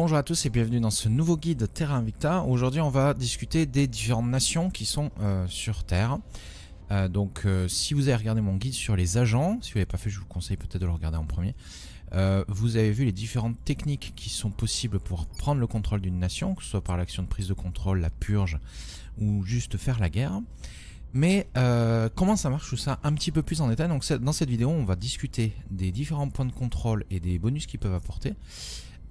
Bonjour à tous et bienvenue dans ce nouveau guide Terra Invicta. Aujourd'hui on va discuter des différentes nations qui sont euh, sur Terre. Euh, donc euh, si vous avez regardé mon guide sur les agents, si vous l'avez pas fait je vous conseille peut-être de le regarder en premier. vous avez vu les différentes techniques qui sont possibles pour prendre le contrôle d'une nation, que ce soit par l'action de prise de contrôle, la purge ou juste faire la guerre. Mais comment ça marche tout ça un petit peu plus en détail. Donc dans cette vidéo on va discuter des différents points de contrôle et des bonus qu'ils peuvent apporter.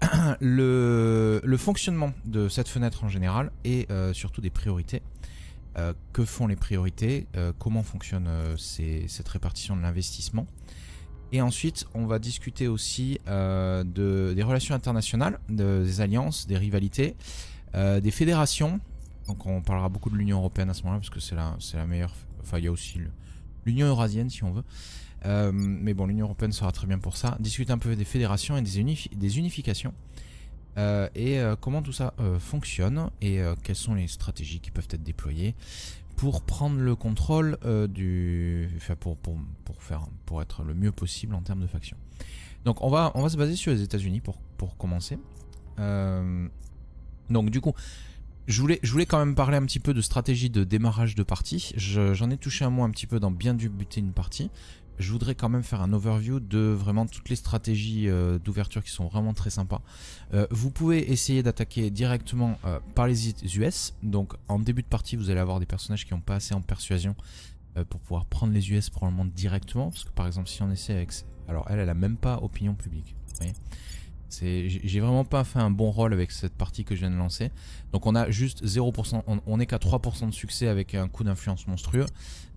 le, fonctionnement de cette fenêtre en général et euh, surtout des priorités. Euh, que font les priorités euh, Comment fonctionne cette répartition de l'investissement Et ensuite, on va discuter aussi de, des relations internationales, des alliances, des rivalités, des fédérations. Donc on parlera beaucoup de l'Union Européenne à ce moment-là parce que c'est la, la meilleure... Enfin, il y a aussi l'Union Eurasienne si on veut. Euh, mais bon, l'Union Européenne sera très bien pour ça. Discuter un peu des fédérations et des, unifications. Euh, et euh, comment tout ça fonctionne et quelles sont les stratégies qui peuvent être déployées pour prendre le contrôle du... Enfin, pour, pour, pour, faire, pour être le mieux possible en termes de factions. Donc on va, on va se baser sur les États-Unis pour, pour commencer. donc du coup, je voulais, je voulais quand même parler un petit peu de stratégie de démarrage de partie. J'en ai touché un mot un petit peu dans bien débuter une partie je voudrais quand même faire un overview de vraiment toutes les stratégies euh, d'ouverture qui sont vraiment très sympas. Euh, vous pouvez essayer d'attaquer directement euh, par les US. Donc en début de partie, vous allez avoir des personnages qui n'ont pas assez en persuasion pour pouvoir prendre les US probablement directement. Parce que par exemple, si on essaie avec... Alors elle, elle a même pas opinion publique. Vous voyez? J'ai vraiment pas fait un bon rôle avec cette partie que je viens de lancer. Donc on a juste 0%, on, est qu'à 3% de succès avec un coup d'influence monstrueux.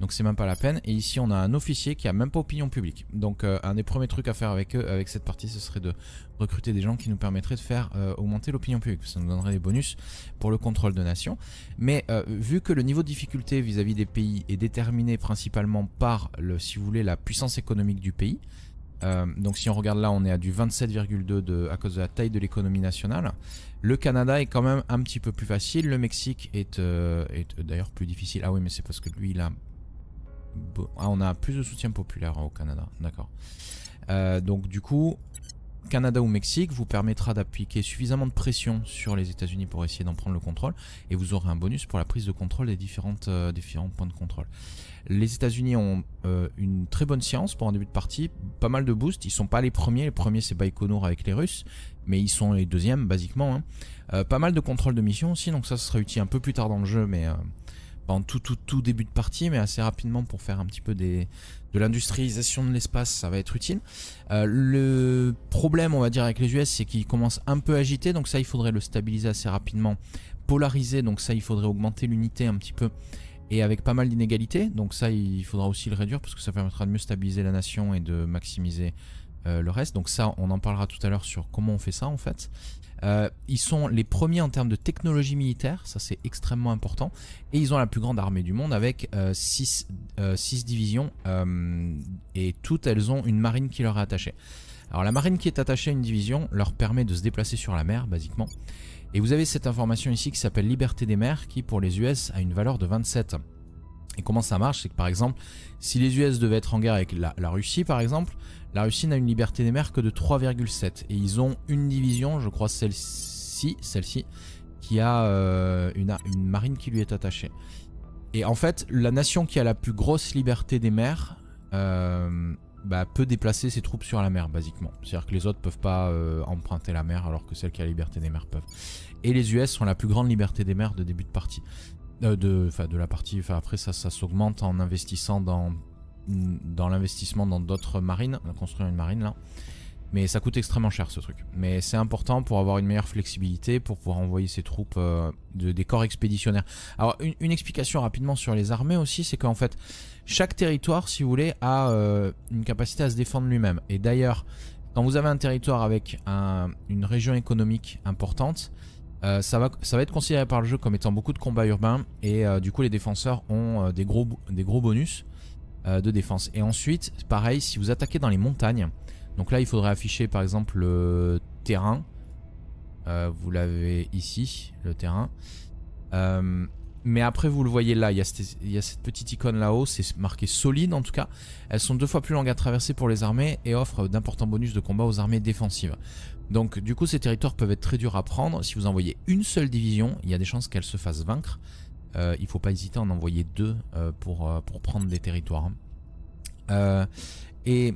Donc c'est même pas la peine. Et ici on a un officier qui a même pas opinion publique. Donc euh, un des premiers trucs à faire avec eux, avec cette partie, ce serait de recruter des gens qui nous permettraient de faire euh, augmenter l'opinion publique. Ça nous donnerait des bonus pour le contrôle de nation. Mais euh, vu que le niveau de difficulté vis-à-vis -vis des pays est déterminé principalement par, le, si vous voulez, la puissance économique du pays, euh, donc si on regarde là, on est à du 27,2 à cause de la taille de l'économie nationale. Le Canada est quand même un petit peu plus facile. Le Mexique est, euh, d'ailleurs plus difficile. Ah oui, mais c'est parce que lui, il a... Ah, on a plus de soutien populaire au Canada. D'accord. Euh, donc du coup, Canada ou Mexique vous permettra d'appliquer suffisamment de pression sur les États-Unis pour essayer d'en prendre le contrôle et vous aurez un bonus pour la prise de contrôle des euh, différents points de contrôle. Les États-Unis ont euh, une très bonne science pour un début de partie, pas mal de boosts. Ils sont pas les premiers, les premiers c'est Baïkonour avec les Russes, mais ils sont les deuxièmes basiquement. Hein. Euh, pas mal de contrôle de mission aussi, donc ça sera utile un peu plus tard dans le jeu, mais en tout, tout, tout début de partie, mais assez rapidement pour faire un petit peu de l'industrialisation de l'espace, ça va être utile. Euh, le problème, on va dire, avec les US, c'est qu'ils commencent un peu agités, donc ça, il faudrait le stabiliser assez rapidement. Polariser, donc ça, il faudrait augmenter l'unité un petit peu. Et avec pas mal d'inégalités, donc ça, il faudra aussi le réduire, parce que ça permettra de mieux stabiliser la nation et de maximiser euh, le reste. Donc ça, on en parlera tout à l'heure sur comment on fait ça, en fait. Euh, ils sont les premiers en termes de technologie militaire, ça c'est extrêmement important. Et ils ont la plus grande armée du monde avec 6 euh, euh, divisions et toutes elles ont une marine qui leur est attachée. Alors la marine qui est attachée à une division leur permet de se déplacer sur la mer basiquement. Et vous avez cette information ici qui s'appelle liberté des mers qui pour les US a une valeur de 27. Et comment ça marche? C'est que par exemple, si les US devaient être en guerre avec la Russie par exemple, la Russie n'a une liberté des mers que de 3,7 et ils ont une division, je crois celle-ci, celle-ci, qui a euh, une, marine qui lui est attachée. Et en fait, la nation qui a la plus grosse liberté des mers euh, bah, peut déplacer ses troupes sur la mer, basiquement. C'est-à-dire que les autres peuvent pas euh, emprunter la mer, alors que celles qui a la liberté des mers peuvent. Et les US ont la plus grande liberté des mers de début de partie. de, la partie, après ça, ça s'augmente en investissant dans dans l'investissement dans d'autres marines, construire une marine là. Mais ça coûte extrêmement cher ce truc. Mais c'est important pour avoir une meilleure flexibilité, pour pouvoir envoyer ses troupes euh, de, des corps expéditionnaires. Alors une, explication rapidement sur les armées aussi, c'est qu'en fait chaque territoire, si vous voulez, a euh, une capacité à se défendre lui-même. Et d'ailleurs, quand vous avez un territoire avec une région économique importante, euh, ça, va, ça va être considéré par le jeu comme étant beaucoup de combats urbains et du coup les défenseurs ont des, gros, des gros bonus euh, de défense. Et ensuite, pareil, si vous attaquez dans les montagnes, donc là il faudrait afficher par exemple le terrain. Euh, vous l'avez ici, le terrain. Euh, mais après, vous le voyez là, il y, a cette, petite icône là-haut, c'est marqué solide en tout cas. Elles sont deux fois plus longues à traverser pour les armées et offrent d'importants bonus de combat aux armées défensives. Donc du coup, ces territoires peuvent être très durs à prendre. Si vous envoyez une seule division, il y a des chances qu'elle se fasse vaincre. Euh, il ne faut pas hésiter à en envoyer deux euh, pour, euh, pour prendre des territoires. et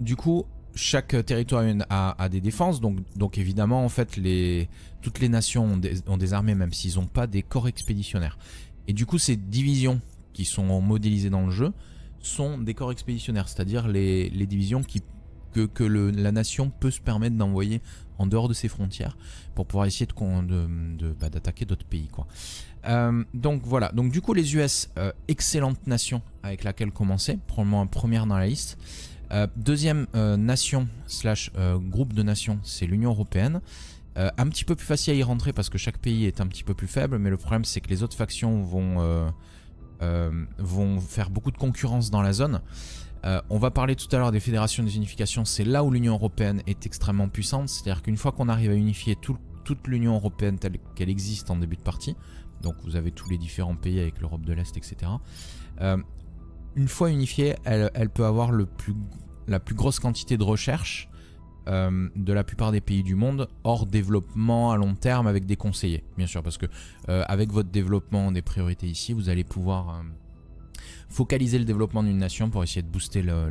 du coup, chaque territoire a, des défenses, donc, évidemment, en fait, toutes les nations ont des, armées, même s'ils n'ont pas des corps expéditionnaires. Et du coup, ces divisions qui sont modélisées dans le jeu sont des corps expéditionnaires, c'est-à-dire les, divisions que, la nation peut se permettre d'envoyer en dehors de ses frontières pour pouvoir essayer de, bah, d'attaquer d'autres pays. Quoi. Euh, donc voilà, donc du coup les US, euh, excellente nation avec laquelle commencer, probablement première dans la liste. Euh, deuxième nation slash groupe de nations, c'est l'Union Européenne. un petit peu plus facile à y rentrer parce que chaque pays est un petit peu plus faible, mais le problème c'est que les autres factions vont, vont faire beaucoup de concurrence dans la zone. on va parler tout à l'heure des fédérations des unifications, c'est là où l'Union Européenne est extrêmement puissante, c'est-à-dire qu'une fois qu'on arrive à unifier toute l'Union Européenne telle qu'elle existe en début de partie, donc vous avez tous les différents pays avec l'Europe de l'Est, etc une fois unifiée, elle, peut avoir la plus grosse quantité de recherche euh, de la plupart des pays du monde, hors développement à long terme avec des conseillers, bien sûr, parce que euh, avec votre développement des priorités ici, vous allez pouvoir euh, focaliser le développement d'une nation pour essayer de booster la,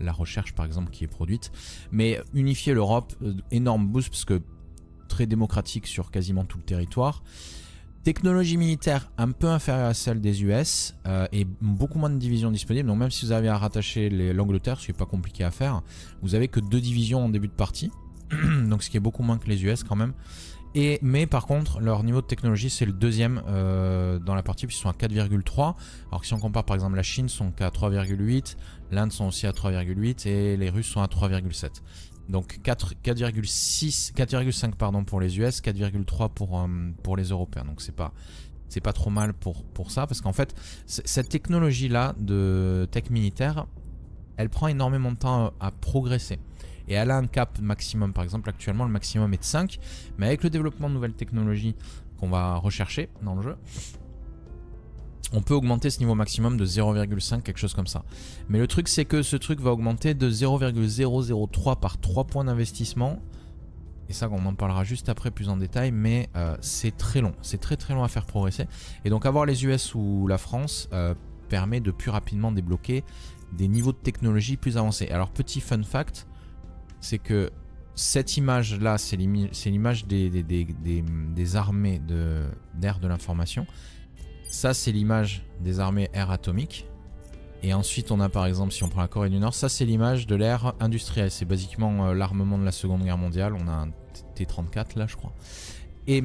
la, recherche, par exemple, qui est produite. Mais unifier l'Europe, énorme boost, parce que très démocratique sur quasiment tout le territoire. Technologie militaire un peu inférieure à celle des US euh, et beaucoup moins de divisions disponibles. Donc même si vous avez à rattacher l'Angleterre, ce qui n'est pas compliqué à faire, vous avez que deux divisions en début de partie. donc ce qui est beaucoup moins que les US quand même. Et, mais par contre, leur niveau de technologie, c'est le deuxième euh, dans la partie, puisqu'ils sont à 4,3. Alors que si on compare par exemple la Chine, sont qu'à 3,8, l'Inde sont aussi à 3,8 et les Russes sont à 3,7. Donc 4,6, 4,5 pardon pour les US, 4,3 pour, euh, pour les Européens. Donc c'est pas pas trop mal pour, pour ça parce qu'en fait cette technologie là de tech militaire, elle prend énormément de temps à progresser. Et elle a un cap maximum, par exemple actuellement le maximum est de 5, mais avec le développement de nouvelles technologies qu'on va rechercher dans le jeu, on peut augmenter ce niveau maximum de 0,5, quelque chose comme ça. Mais le truc, c'est que ce truc va augmenter de 0,003 par 3 points d'investissement. Et ça, on en parlera juste après plus en détail, mais euh, c'est très long. C'est très très long à faire progresser. Et donc avoir les US ou la France euh, permet de plus rapidement débloquer des niveaux de technologie plus avancés. Alors petit fun fact, c'est que cette image-là, c'est l'image des, des, armées d'air de l'information. Ça, c'est l'image des armées air atomiques. Et ensuite, on a par exemple, si on prend la Corée du Nord, ça c'est l'image de l'ère industrielle. C'est basiquement euh, l'armement de la Seconde Guerre mondiale. On a un T-34 là, je crois. Et,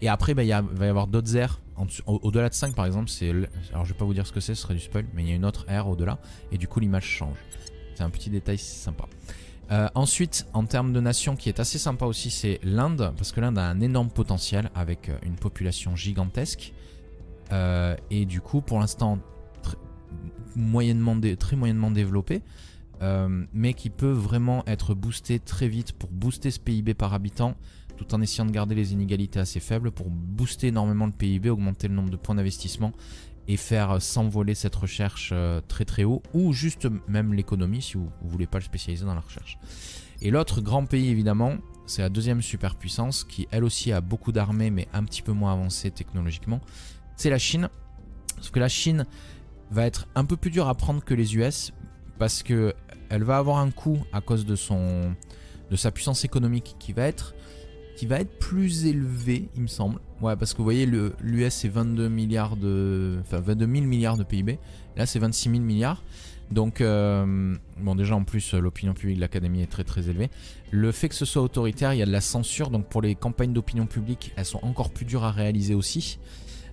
et après, bah, il va y avoir d'autres aires. Au-delà de 5 par exemple, c'est. Alors je vais pas vous dire ce que c'est, ce serait du spoil, mais il y a une autre ère au-delà. Et du coup, l'image change. C'est un petit détail sympa. Euh, ensuite, en termes de nation qui est assez sympa aussi, c'est l'Inde. Parce que l'Inde a un énorme potentiel avec euh, une population gigantesque. Euh, et du coup, pour l'instant, moyennement très moyennement développé, euh, mais qui peut vraiment être boosté très vite pour booster ce PIB par habitant, tout en essayant de garder les inégalités assez faibles, pour booster énormément le PIB, augmenter le nombre de points d'investissement et faire s'envoler cette recherche euh, très très haut, ou juste même l'économie si vous ne voulez pas le spécialiser dans la recherche. Et l'autre grand pays évidemment, c'est la deuxième superpuissance qui elle aussi a beaucoup d'armées mais un petit peu moins avancée technologiquement, c'est la Chine. Sauf que la Chine va être un peu plus dure à prendre que les US parce que elle va avoir un coût à cause de son de sa puissance économique qui va être qui va être plus élevé, il me semble. Ouais, parce que vous voyez, l'US c'est 22 milliards de, enfin 22 000 milliards de PIB. Là, c'est 26 000 milliards. Donc, euh, bon, déjà en plus, l'opinion publique de l'académie est très très élevée. Le fait que ce soit autoritaire, il y a de la censure. Donc, pour les campagnes d'opinion publique, elles sont encore plus dures à réaliser aussi.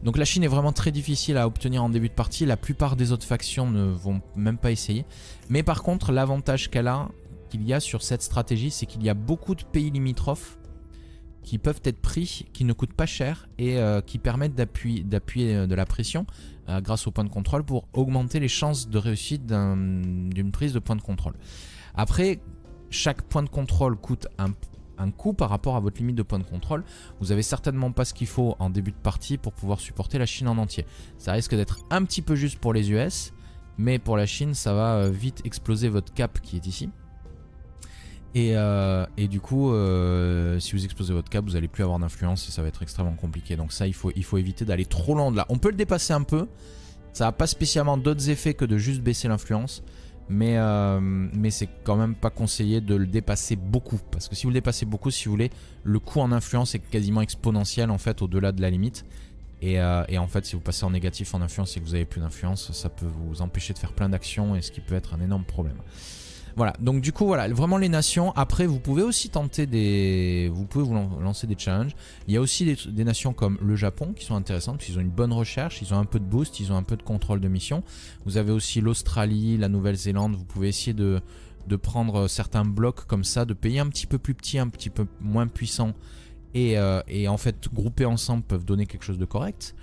Donc la Chine est vraiment très difficile à obtenir en début de partie. La plupart des autres factions ne vont même pas essayer. Mais par contre, l'avantage qu'elle a, qu'il y a sur cette stratégie, c'est qu'il y a beaucoup de pays limitrophes qui peuvent être pris, qui ne coûtent pas cher et euh, qui permettent d'appuyer euh, de la pression euh, grâce au point de contrôle pour augmenter les chances de réussite d'une prise de point de contrôle. Après, chaque point de contrôle coûte un, un coût par rapport à votre limite de points de contrôle. Vous avez certainement pas ce qu'il faut en début de partie pour pouvoir supporter la Chine en entier. Ça risque d'être un petit peu juste pour les US, mais pour la Chine, ça va euh, vite exploser votre cap qui est ici. Et, euh, du coup, euh, si vous explosez votre cap, vous n'allez plus avoir d'influence et ça va être extrêmement compliqué. Donc ça, il faut, il faut éviter d'aller trop loin de là. On peut le dépasser un peu. Ça n'a pas spécialement d'autres effets que de juste baisser l'influence. Mais, euh, mais c'est quand même pas conseillé de le dépasser beaucoup. Parce que si vous le dépassez beaucoup, si vous voulez, le coût en influence est quasiment exponentiel en fait au-delà de la limite. Et, et, en fait, si vous passez en négatif en influence et que vous avez plus d'influence, ça peut vous empêcher de faire plein d'actions et ce qui peut être un énorme problème. Voilà, donc du coup, voilà, vraiment les nations. Après, vous pouvez aussi tenter des... Vous pouvez vous lancer des challenges. Il y a aussi des, nations comme le Japon qui sont intéressantes, parce qu'ils ont une bonne recherche, ils ont un peu de boost, ils ont un peu de contrôle de mission. Vous avez aussi l'Australie, la Nouvelle-Zélande. Vous pouvez essayer de, prendre certains blocs comme ça, de pays un petit peu plus petits, un petit peu moins puissants. Et, euh, et en fait, groupés ensemble peuvent donner quelque chose de correct.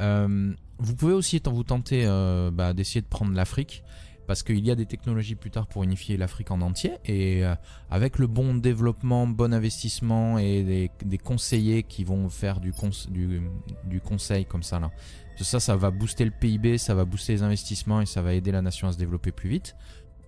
Euh, vous pouvez aussi vous tenter euh, bah, d'essayer de prendre l'Afrique parce qu'il y a des technologies plus tard pour unifier l'Afrique en entier et euh, avec le bon développement, bon investissement et des, conseillers qui vont faire du, conseil comme ça là. Ça, ça va booster le PIB, ça va booster les investissements et ça va aider la nation à se développer plus vite.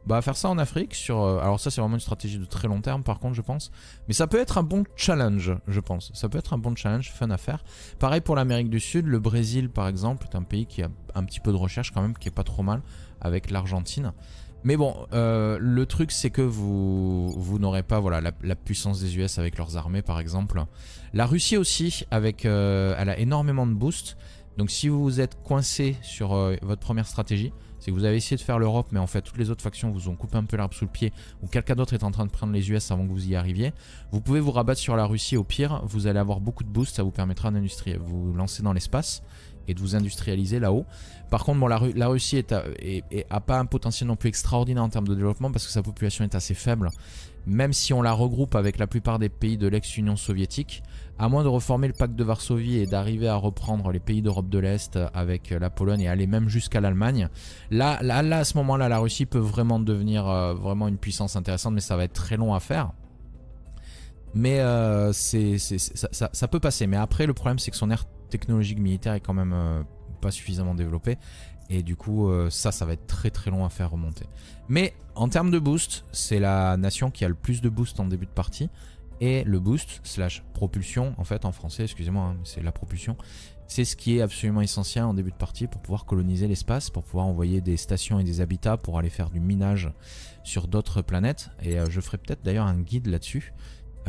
Bah faire ça en Afrique sur euh, alors ça c'est vraiment une stratégie de très long terme par contre je pense mais ça peut être un bon challenge je pense ça peut être un bon challenge fun à faire pareil pour l'Amérique du Sud le Brésil par exemple est un pays qui a un petit peu de recherche quand même qui est pas trop mal avec l'Argentine. Mais bon, euh, le truc c'est que vous, n'aurez pas voilà, la, puissance des US avec leurs armées par exemple. La Russie aussi, avec, euh, elle a énormément de boost. Donc si vous êtes coincé sur euh, votre première stratégie, c'est que vous avez essayé de faire l'Europe, mais en fait toutes les autres factions vous ont coupé un peu l'arbre sous le pied, ou quelqu'un d'autre est en train de prendre les US avant que vous y arriviez. Vous pouvez vous rabattre sur la Russie au pire, vous allez avoir beaucoup de boost, ça vous permettra d'industrie, vous lancer dans l'espace et de vous industrialiser là-haut. Par contre, bon, la, Russie est, a pas un potentiel non plus extraordinaire en termes de développement parce que sa population est assez faible. Même si on la regroupe avec la plupart des pays de l'ex-Union soviétique, à moins de reformer le pacte de Varsovie et d'arriver à reprendre les pays d'Europe de l'Est avec la Pologne et aller même jusqu'à l'Allemagne, là, là, là, à ce moment-là, la Russie peut vraiment devenir euh, vraiment une puissance intéressante, mais ça va être très long à faire. Mais euh, ça, ça, peut passer. Mais après, le problème, c'est que son air technologique militaire est quand même euh, pas suffisamment développée. Et du coup, euh, ça, ça va être très très long à faire remonter. Mais en termes de boost, c'est la nation qui a le plus de boost en début de partie. Et le boost, slash propulsion, en fait en français, excusez-moi, hein, c'est la propulsion, c'est ce qui est absolument essentiel en début de partie pour pouvoir coloniser l'espace, pour pouvoir envoyer des stations et des habitats pour aller faire du minage sur d'autres planètes. Et euh, je ferai peut-être d'ailleurs un guide là-dessus,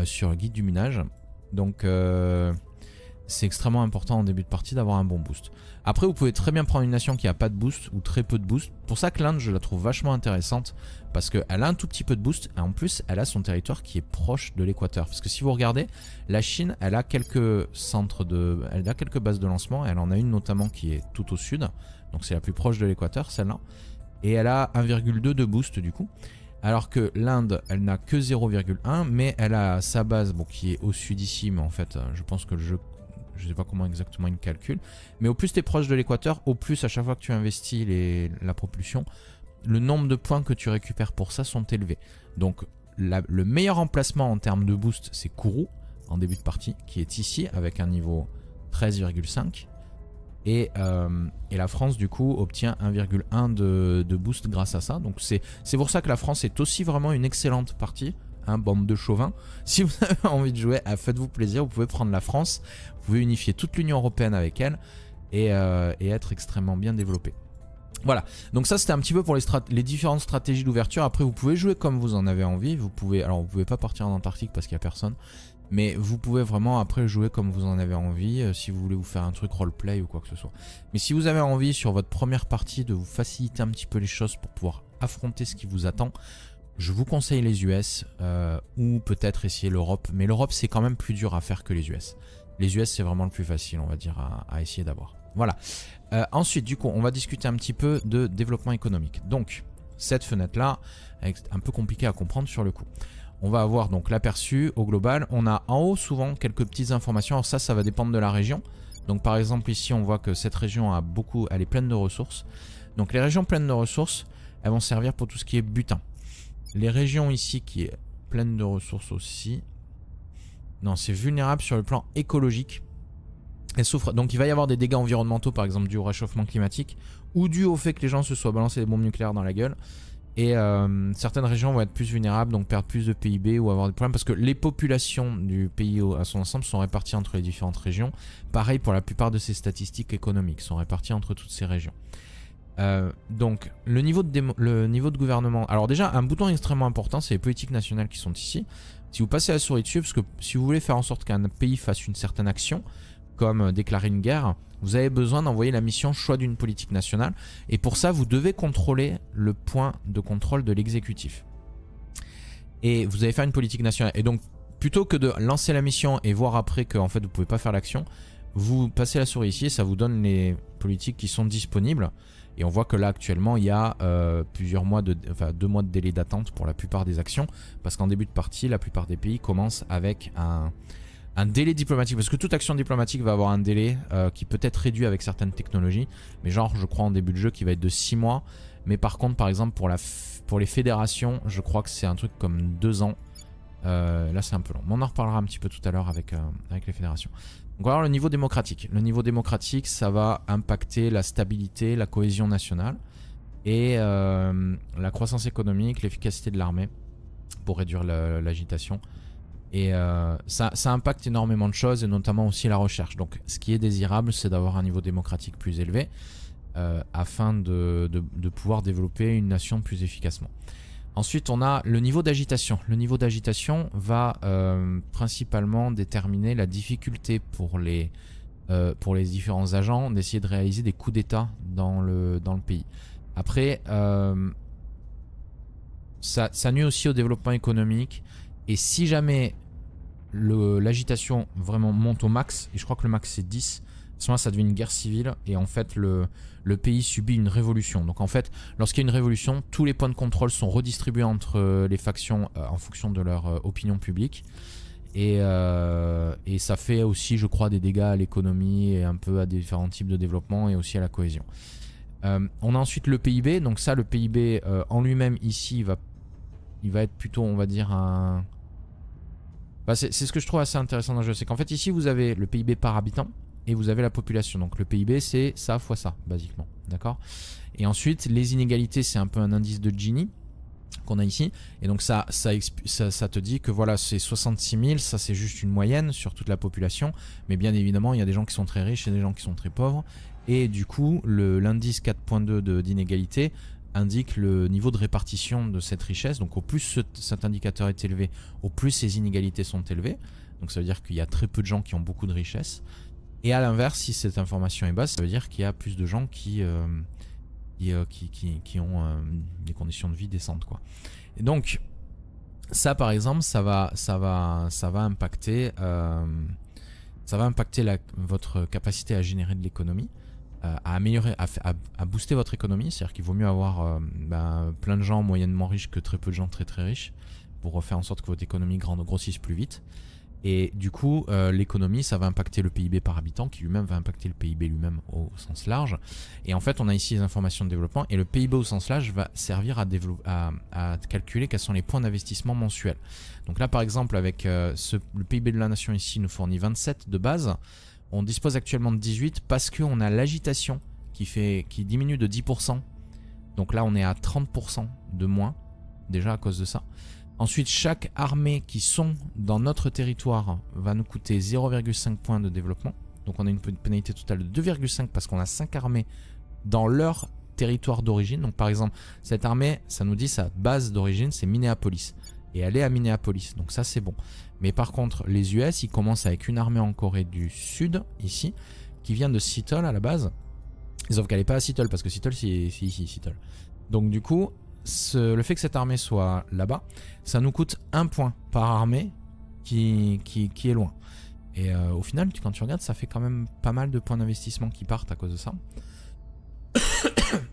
sur le guide du minage. Donc c'est extrêmement important en début de partie d'avoir un bon boost. Après, vous pouvez très bien prendre une nation qui a pas de boost ou très peu de boost. Pour ça que l'Inde, je la trouve vachement intéressante parce qu'elle a un tout petit peu de boost et en plus, elle a son territoire qui est proche de l'équateur. Parce que si vous regardez, la Chine, elle a quelques centres de, elle a quelques bases de lancement. Elle en a une notamment qui est tout au sud, donc c'est la plus proche de l'équateur, celle-là. Et elle a 1,2 de boost du coup. Alors que l'Inde, elle n'a que 0,1, mais elle a sa base, bon, qui est au sud ici, mais en fait, je pense que le jeu je sais pas comment exactement il calcule. Mais au plus tu es proche de l'équateur, au plus à chaque fois que tu investis la propulsion, le nombre de points que tu récupères pour ça sont élevés. Donc le meilleur emplacement en termes de boost, c'est Kourou, en début de partie, qui est ici avec un niveau 13,5. Euh, et, la France du coup obtient 1,1 de, de, boost grâce à ça. Donc c'est pour ça que la France est aussi vraiment une excellente partie Hein, bande de chauvin. Si vous avez envie de jouer, faites-vous plaisir, vous pouvez prendre la France, pouvez unifier toute l'Union Européenne avec elle et, euh, être extrêmement bien développé. Voilà, donc ça c'était un petit peu pour les, les différentes stratégies d'ouverture. Après vous pouvez jouer comme vous en avez envie. Vous pouvez, alors vous pouvez pas partir en Antarctique parce qu'il n'y a personne. Mais vous pouvez vraiment après jouer comme vous en avez envie, euh, si vous voulez vous faire un truc roleplay ou quoi que ce soit. Mais si vous avez envie sur votre première partie de vous faciliter un petit peu les choses pour pouvoir affronter ce qui vous attend, je vous conseille les US euh, ou peut-être essayer l'Europe. Mais l'Europe, c'est quand même plus dur à faire que les US. Les US, c'est vraiment le plus facile, on va dire, à, essayer d'avoir. Voilà. Euh, ensuite, du coup, on va discuter un petit peu de développement économique. Donc, cette fenêtre-là, un peu compliquée à comprendre sur le coup. On va avoir donc l'aperçu au global. On a en haut souvent quelques petites informations. Alors ça, ça va dépendre de la région. Donc par exemple ici, on voit que cette région a beaucoup, elle est pleine de ressources. Donc les régions pleines de ressources, elles vont servir pour tout ce qui est butin. Les régions ici qui est pleine de ressources aussi. Non, c'est vulnérable sur le plan écologique. Elle souffre. Donc il va y avoir des dégâts environnementaux, par exemple, dû au réchauffement climatique, ou dû au fait que les gens se soient balancés des bombes nucléaires dans la gueule. Et euh, certaines régions vont être plus vulnérables, donc perdre plus de PIB ou avoir des problèmes, parce que les populations du pays à son ensemble sont réparties entre les différentes régions. Pareil pour la plupart de ces statistiques économiques, sont réparties entre toutes ces régions. Euh, donc le niveau, de le niveau de gouvernement. Alors déjà, un bouton extrêmement important, c'est les politiques nationales qui sont ici. Si vous passez la souris dessus, parce que si vous voulez faire en sorte qu'un pays fasse une certaine action, comme euh, déclarer une guerre, vous avez besoin d'envoyer la mission choix d'une politique nationale. Et pour ça, vous devez contrôler le point de contrôle de l'exécutif. Et vous allez faire une politique nationale. Et donc, plutôt que de lancer la mission et voir après que en fait, vous pouvez pas faire l'action, vous passez la souris ici et ça vous donne les politiques qui sont disponibles. Et on voit que là actuellement il y a euh, plusieurs mois de, deux mois de délai d'attente pour la plupart des actions, parce qu'en début de partie, la plupart des pays commencent avec un, délai diplomatique, parce que toute action diplomatique va avoir un délai euh, qui peut être réduit avec certaines technologies, mais genre je crois en début de jeu qui va être de 6 mois, mais par contre par exemple pour, les fédérations, je crois que c'est un truc comme 2 ans. Euh, là c'est un peu long, mais on en reparlera un petit peu tout à l'heure avec les fédérations. Donc on va voir le niveau démocratique. Le niveau démocratique, ça va impacter la stabilité, la cohésion nationale et euh, la croissance économique, l'efficacité de l'armée pour réduire l'agitation. Et euh, ça, impacte énormément de choses et notamment aussi la recherche. Donc ce qui est désirable, c'est d'avoir un niveau démocratique plus élevé euh, afin de, pouvoir développer une nation plus efficacement. Ensuite, on a le niveau d'agitation. Le niveau d'agitation va euh, principalement déterminer la difficulté pour les, euh, pour les différents agents d'essayer de réaliser des coups d'État dans le, dans le pays. Après, euh, ça, ça, nuit aussi au développement économique. Et si jamais l'agitation vraiment monte au max, et je crois que le max c'est 10, à ce moment ça devient une guerre civile et en fait le, le pays subit une révolution. Donc en fait, lorsqu'il y a une révolution, tous les points de contrôle sont redistribués entre euh, les factions euh, en fonction de leur euh, opinion publique. Et, et, ça fait aussi, je crois, des dégâts à l'économie et un peu à différents types de développement et aussi à la cohésion. on a ensuite le PIB. Donc ça, le PIB en lui-même ici, va, il va être plutôt, on va dire, un... Bah, c'est ce que je trouve assez intéressant dans le jeu. C'est qu'en fait, ici, vous avez le PIB par habitant et vous avez la population. Donc le PIB, c'est ça fois ça, basiquement. D'accord? Et ensuite, les inégalités, c'est un peu un indice de Gini qu'on a ici. Et donc ça, ça, te dit que voilà, c'est 66 000, ça c'est juste une moyenne sur toute la population. Mais bien évidemment, il y a des gens qui sont très riches et des gens qui sont très pauvres. Et du coup, l'indice 4.2 d'inégalité indique le niveau de répartition de cette richesse. Donc au plus cet indicateur est élevé, au plus ces inégalités sont élevées. Donc ça veut dire qu'il y a très peu de gens qui ont beaucoup de richesse. Et à l'inverse, si cette information est basse, ça veut dire qu'il y a plus de gens qui, euh, euh, qui, qui, ont euh, des conditions de vie décentes. Quoi. Et donc, ça par exemple, ça va, ça va, ça va impacter, ça va impacter votre capacité à générer de l'économie. à améliorer, à, à, booster votre économie, c'est-à-dire qu'il vaut mieux avoir ben, plein de gens moyennement riches que très peu de gens très très riches pour faire en sorte que votre économie grossisse plus vite. Et du coup, euh, l'économie, ça va impacter le PIB par habitant, qui lui-même va impacter le PIB lui-même au sens large. Et en fait, on a ici les informations de développement, et le PIB au sens large va servir à, calculer quels sont les points d'investissement mensuels. Donc là, par exemple, avec euh, le PIB de la nation ici nous fournit 27 de base. On dispose actuellement de 18 parce qu'on a l'agitation qui, qui diminue de 10%. Donc là, on est à 30% de moins, déjà à cause de ça. Ensuite, chaque armée qui sont dans notre territoire va nous coûter 0,5 points de développement. Donc on a une pénalité totale de 2,5 parce qu'on a 5 armées dans leur territoire d'origine. Donc par exemple, cette armée, ça nous dit sa base d'origine, c'est Minneapolis. Et elle est à Minneapolis, donc ça c'est bon. Mais par contre, les US, ils commencent avec une armée en Corée du Sud, ici, qui vient de Seattle à la base. Sauf qu'elle n'est pas à Seattle, parce que Seattle c'est ici, Seattle. Donc du coup, le fait que cette armée soit là-bas, ça nous coûte un point par armée qui, est loin. Et euh, au final, quand tu regardes, ça fait quand même pas mal de points d'investissement qui partent à cause de ça.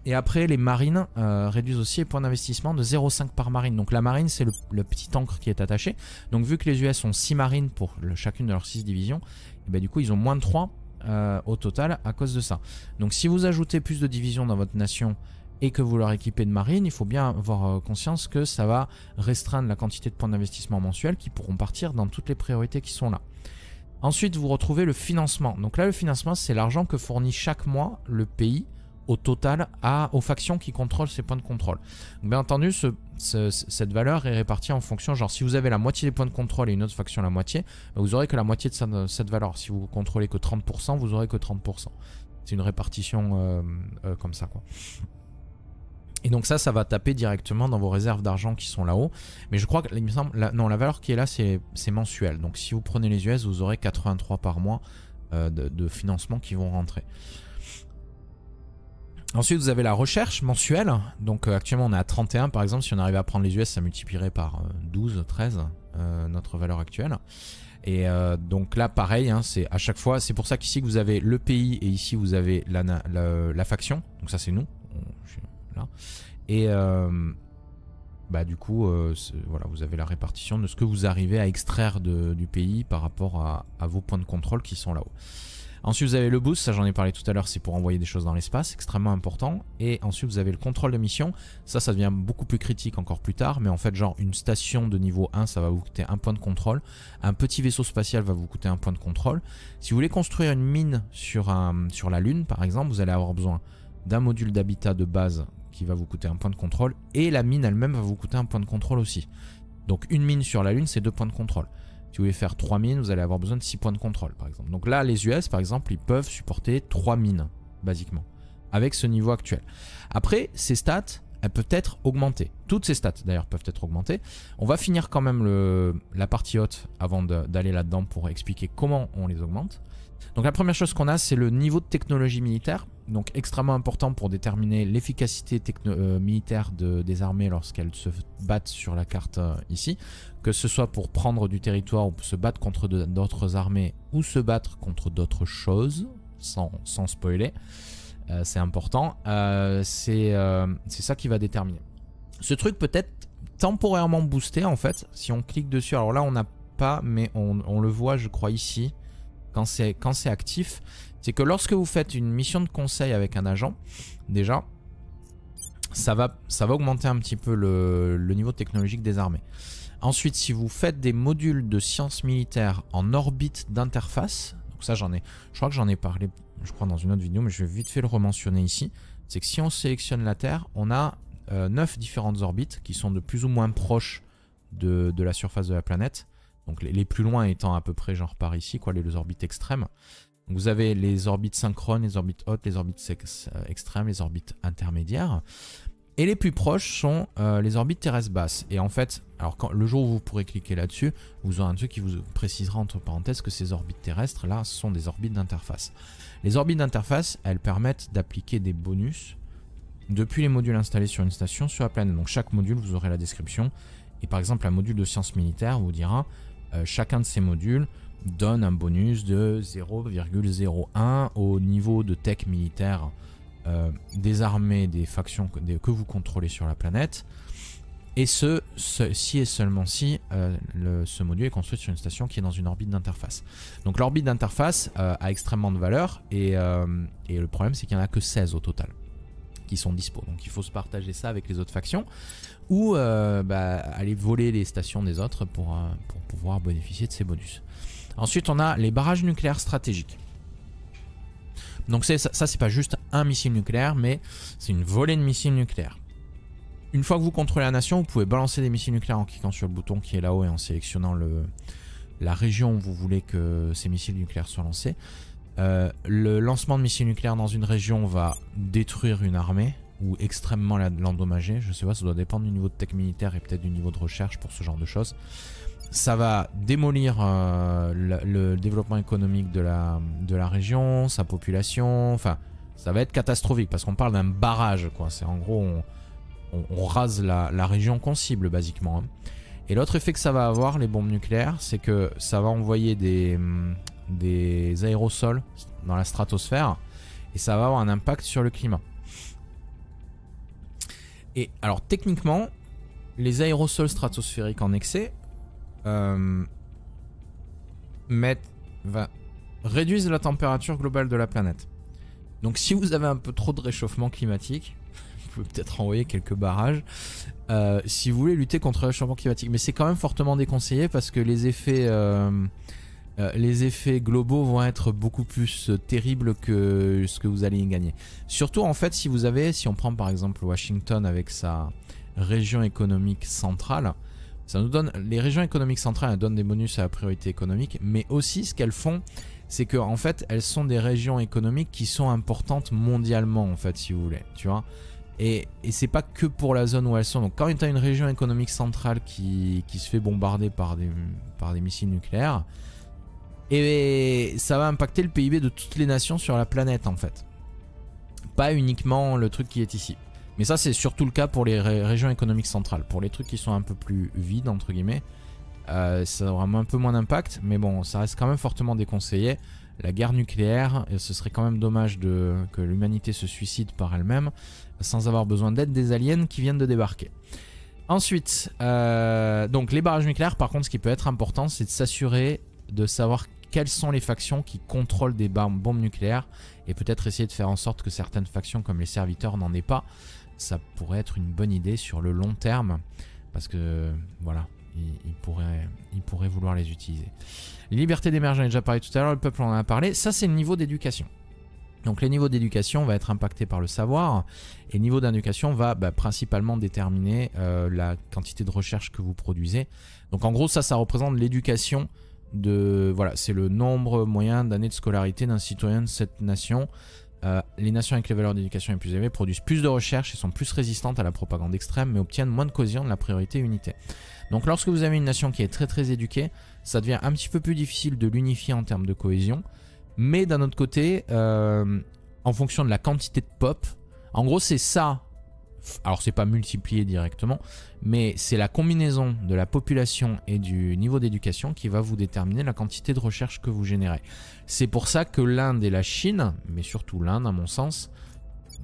Et après, les marines euh, réduisent aussi les points d'investissement de 0,5 par marine. Donc la marine, c'est le, petit encre qui est attaché. Donc vu que les US ont 6 marines pour chacune de leurs 6 divisions, et ben, du coup, ils ont moins de 3 euh, au total à cause de ça. Donc si vous ajoutez plus de divisions dans votre nation et que vous leur équipez de marine, il faut bien avoir euh, conscience que ça va restreindre la quantité de points d'investissement mensuels qui pourront partir dans toutes les priorités qui sont là. Ensuite, vous retrouvez le financement. Donc là, le financement, c'est l'argent que fournit chaque mois le pays au total à, aux factions qui contrôlent ces points de contrôle. bien entendu, cette valeur est répartie en fonction, genre si vous avez la moitié des points de contrôle et une autre faction la moitié, ben, vous aurez que la moitié de cette, valeur. Si vous contrôlez que 30%, vous aurez que 30%. C'est une répartition euh, euh, comme ça, quoi. Et donc ça, ça va taper directement dans vos réserves d'argent qui sont là-haut. Mais je crois que, il me semble, la, non, la valeur qui est là, c'est mensuel. Donc si vous prenez les US, vous aurez 83 par mois euh, de, financement qui vont rentrer. Ensuite, vous avez la recherche mensuelle. Donc euh, actuellement, on est à 31 par exemple. Si on arrivait à prendre les US, ça multiplierait par 12, euh, 13 notre valeur actuelle. Et donc là, pareil, hein, c'est à chaque fois. C'est pour ça qu'ici, vous avez le pays et ici, vous avez la, la faction. Donc ça, c'est nous. Et euh, bah, du coup, euh, voilà, vous avez la répartition de ce que vous arrivez à extraire du pays par rapport à, vos points de contrôle qui sont là-haut. Ensuite, vous avez le boost, ça j'en ai parlé tout à l'heure, c'est pour envoyer des choses dans l'espace, extrêmement important. Et ensuite, vous avez le contrôle de mission. Ça, ça devient beaucoup plus critique encore plus tard. Mais en fait, genre, une station de niveau 1, ça va vous coûter un point de contrôle. Un petit vaisseau spatial va vous coûter un point de contrôle. Si vous voulez construire une mine sur, un, sur la Lune, par exemple, vous allez avoir besoin d'un module d'habitat de base qui va vous coûter un point de contrôle, et la mine elle-même va vous coûter un point de contrôle aussi. Donc une mine sur la Lune, c'est deux points de contrôle. Si vous voulez faire trois mines, vous allez avoir besoin de 6 points de contrôle, par exemple. Donc là, les US, par exemple, ils peuvent supporter 3 mines, basiquement, avec ce niveau actuel. Après, ces stats, elles peuvent être augmentées. Toutes ces stats, d'ailleurs, peuvent être augmentées. On va finir quand même le, la partie haute avant d'aller là-dedans pour expliquer comment on les augmente. Donc la première chose qu'on a, c'est le niveau de technologie militaire. Donc extrêmement important pour déterminer l'efficacité euh, militaire des armées lorsqu'elles se battent sur la carte euh, ici. Que ce soit pour prendre du territoire ou se battre contre d'autres armées ou se battre contre d'autres choses, sans, spoiler. Euh, c'est important. c'est ça qui va déterminer. Ce truc peut être temporairement boosté en fait si on clique dessus. Alors là on n'a pas mais on le voit je crois ici quand c'est actif, c'est que lorsque vous faites une mission de conseil avec un agent, déjà, ça va, augmenter un petit peu le, niveau technologique des armées. Ensuite, si vous faites des modules de sciences militaires en orbite d'interface, donc ça j'en ai, je crois que j'en ai parlé, je crois dans une autre vidéo, mais je vais vite fait le rementionner ici. C'est que si on sélectionne la Terre, on a euh, 9 différentes orbites qui sont de plus ou moins proches de la surface de la planète. Donc les, plus loin étant à peu près genre par ici, quoi, les, orbites extrêmes. vous avez les orbites synchrones, les orbites hautes, les orbites euh, extrêmes, les orbites intermédiaires. Et les plus proches sont euh, les orbites terrestres basses. Et en fait, alors quand, le jour où vous pourrez cliquer là-dessus, vous aurez un truc qui vous précisera entre parenthèses que ces orbites terrestres là sont des orbites d'interface. Les orbites d'interface, elles permettent d'appliquer des bonus depuis les modules installés sur une station sur la planète. Donc chaque module, vous aurez la description. Et par exemple, un module de sciences militaires vous dira euh, chacun de ces modules donne un bonus de 0,01 au niveau de tech militaire euh, des armées, des factions que, vous contrôlez sur la planète. Et ce, si et seulement si euh, ce module est construit sur une station qui est dans une orbite d'interface. Donc l'orbite d'interface a extrêmement de valeur et, et le problème c'est qu'il n'y en a que 16 au total qui sont dispo. Donc il faut se partager ça avec les autres factions ou euh, bah, aller voler les stations des autres pour, euh, pour pouvoir bénéficier de ces bonus. Ensuite, on a les barrages nucléaires stratégiques. Donc ça, ça c'est pas juste un missile nucléaire, mais c'est une volée de missiles nucléaires. Une fois que vous contrôlez la nation, vous pouvez balancer des missiles nucléaires en cliquant sur le bouton qui est là-haut et en sélectionnant le, la région où vous voulez que ces missiles nucléaires soient lancés. Euh, le lancement de missiles nucléaires dans une région va détruire une armée, ou extrêmement l'endommager. Je sais pas, ça doit dépendre du niveau de tech militaire et peut-être du niveau de recherche pour ce genre de choses. Ça va démolir euh, le, développement économique de la, de la région, sa population, enfin, ça va être catastrophique parce qu'on parle d'un barrage, quoi. C'est en gros, on, rase la, région qu'on cible, basiquement. Hein. Et l'autre effet que ça va avoir, les bombes nucléaires, c'est que ça va envoyer des, des aérosols dans la stratosphère et ça va avoir un impact sur le climat. Et alors techniquement, les aérosols stratosphériques en excès euh, réduisent la température globale de la planète. Donc si vous avez un peu trop de réchauffement climatique, pouvez peut-être envoyer quelques barrages. Euh, si vous voulez lutter contre le changement climatique. Mais c'est quand même fortement déconseillé parce que les effets, euh, euh, les effets globaux vont être beaucoup plus terribles que ce que vous allez y gagner. Surtout en fait si vous avez, si on prend par exemple Washington avec sa région économique centrale, ça nous donne, les régions économiques centrales elles donnent des bonus à la priorité économique, mais aussi ce qu'elles font, c'est que en fait elles sont des régions économiques qui sont importantes mondialement en fait si vous voulez, tu vois. Et, c'est pas que pour la zone où elles sont. Donc quand tu as une région économique centrale qui, se fait bombarder par des, par des missiles nucléaires, et ça va impacter le PIB de toutes les nations sur la planète en fait. Pas uniquement le truc qui est ici. Mais ça c'est surtout le cas pour les régions économiques centrales. Pour les trucs qui sont un peu plus vides entre guillemets, euh, ça aura un peu moins d'impact. Mais bon, ça reste quand même fortement déconseillé la guerre nucléaire, et ce serait quand même dommage de, que l'humanité se suicide par elle-même sans avoir besoin d'aide des aliens qui viennent de débarquer. Ensuite, euh, donc les barrages nucléaires, par contre, ce qui peut être important, c'est de s'assurer de savoir quelles sont les factions qui contrôlent des bombes nucléaires et peut-être essayer de faire en sorte que certaines factions comme les serviteurs n'en aient pas. Ça pourrait être une bonne idée sur le long terme parce que voilà, ils, pourraient, vouloir les utiliser. Les libertés d'émergence, j'en ai déjà parlé tout à l'heure, le peuple en a parlé. Ça, c'est le niveau d'éducation. Donc les niveaux d'éducation va être impacté par le savoir et le niveau d'éducation va bah, principalement déterminer euh, la quantité de recherche que vous produisez. Donc en gros ça ça représente l'éducation voilà c'est le nombre moyen d'années de scolarité d'un citoyen de cette nation. Euh, les nations avec les valeurs d'éducation les plus élevées produisent plus de recherche et sont plus résistantes à la propagande extrême mais obtiennent moins de cohésion de la priorité unité. Donc lorsque vous avez une nation qui est très très éduquée, ça devient un petit peu plus difficile de l'unifier en termes de cohésion. Mais d'un autre côté, euh, en fonction de la quantité de pop, en gros c'est ça. Alors c'est pas multiplié directement, mais c'est la combinaison de la population et du niveau d'éducation qui va vous déterminer la quantité de recherche que vous générez. C'est pour ça que l'Inde et la Chine, mais surtout l'Inde à mon sens,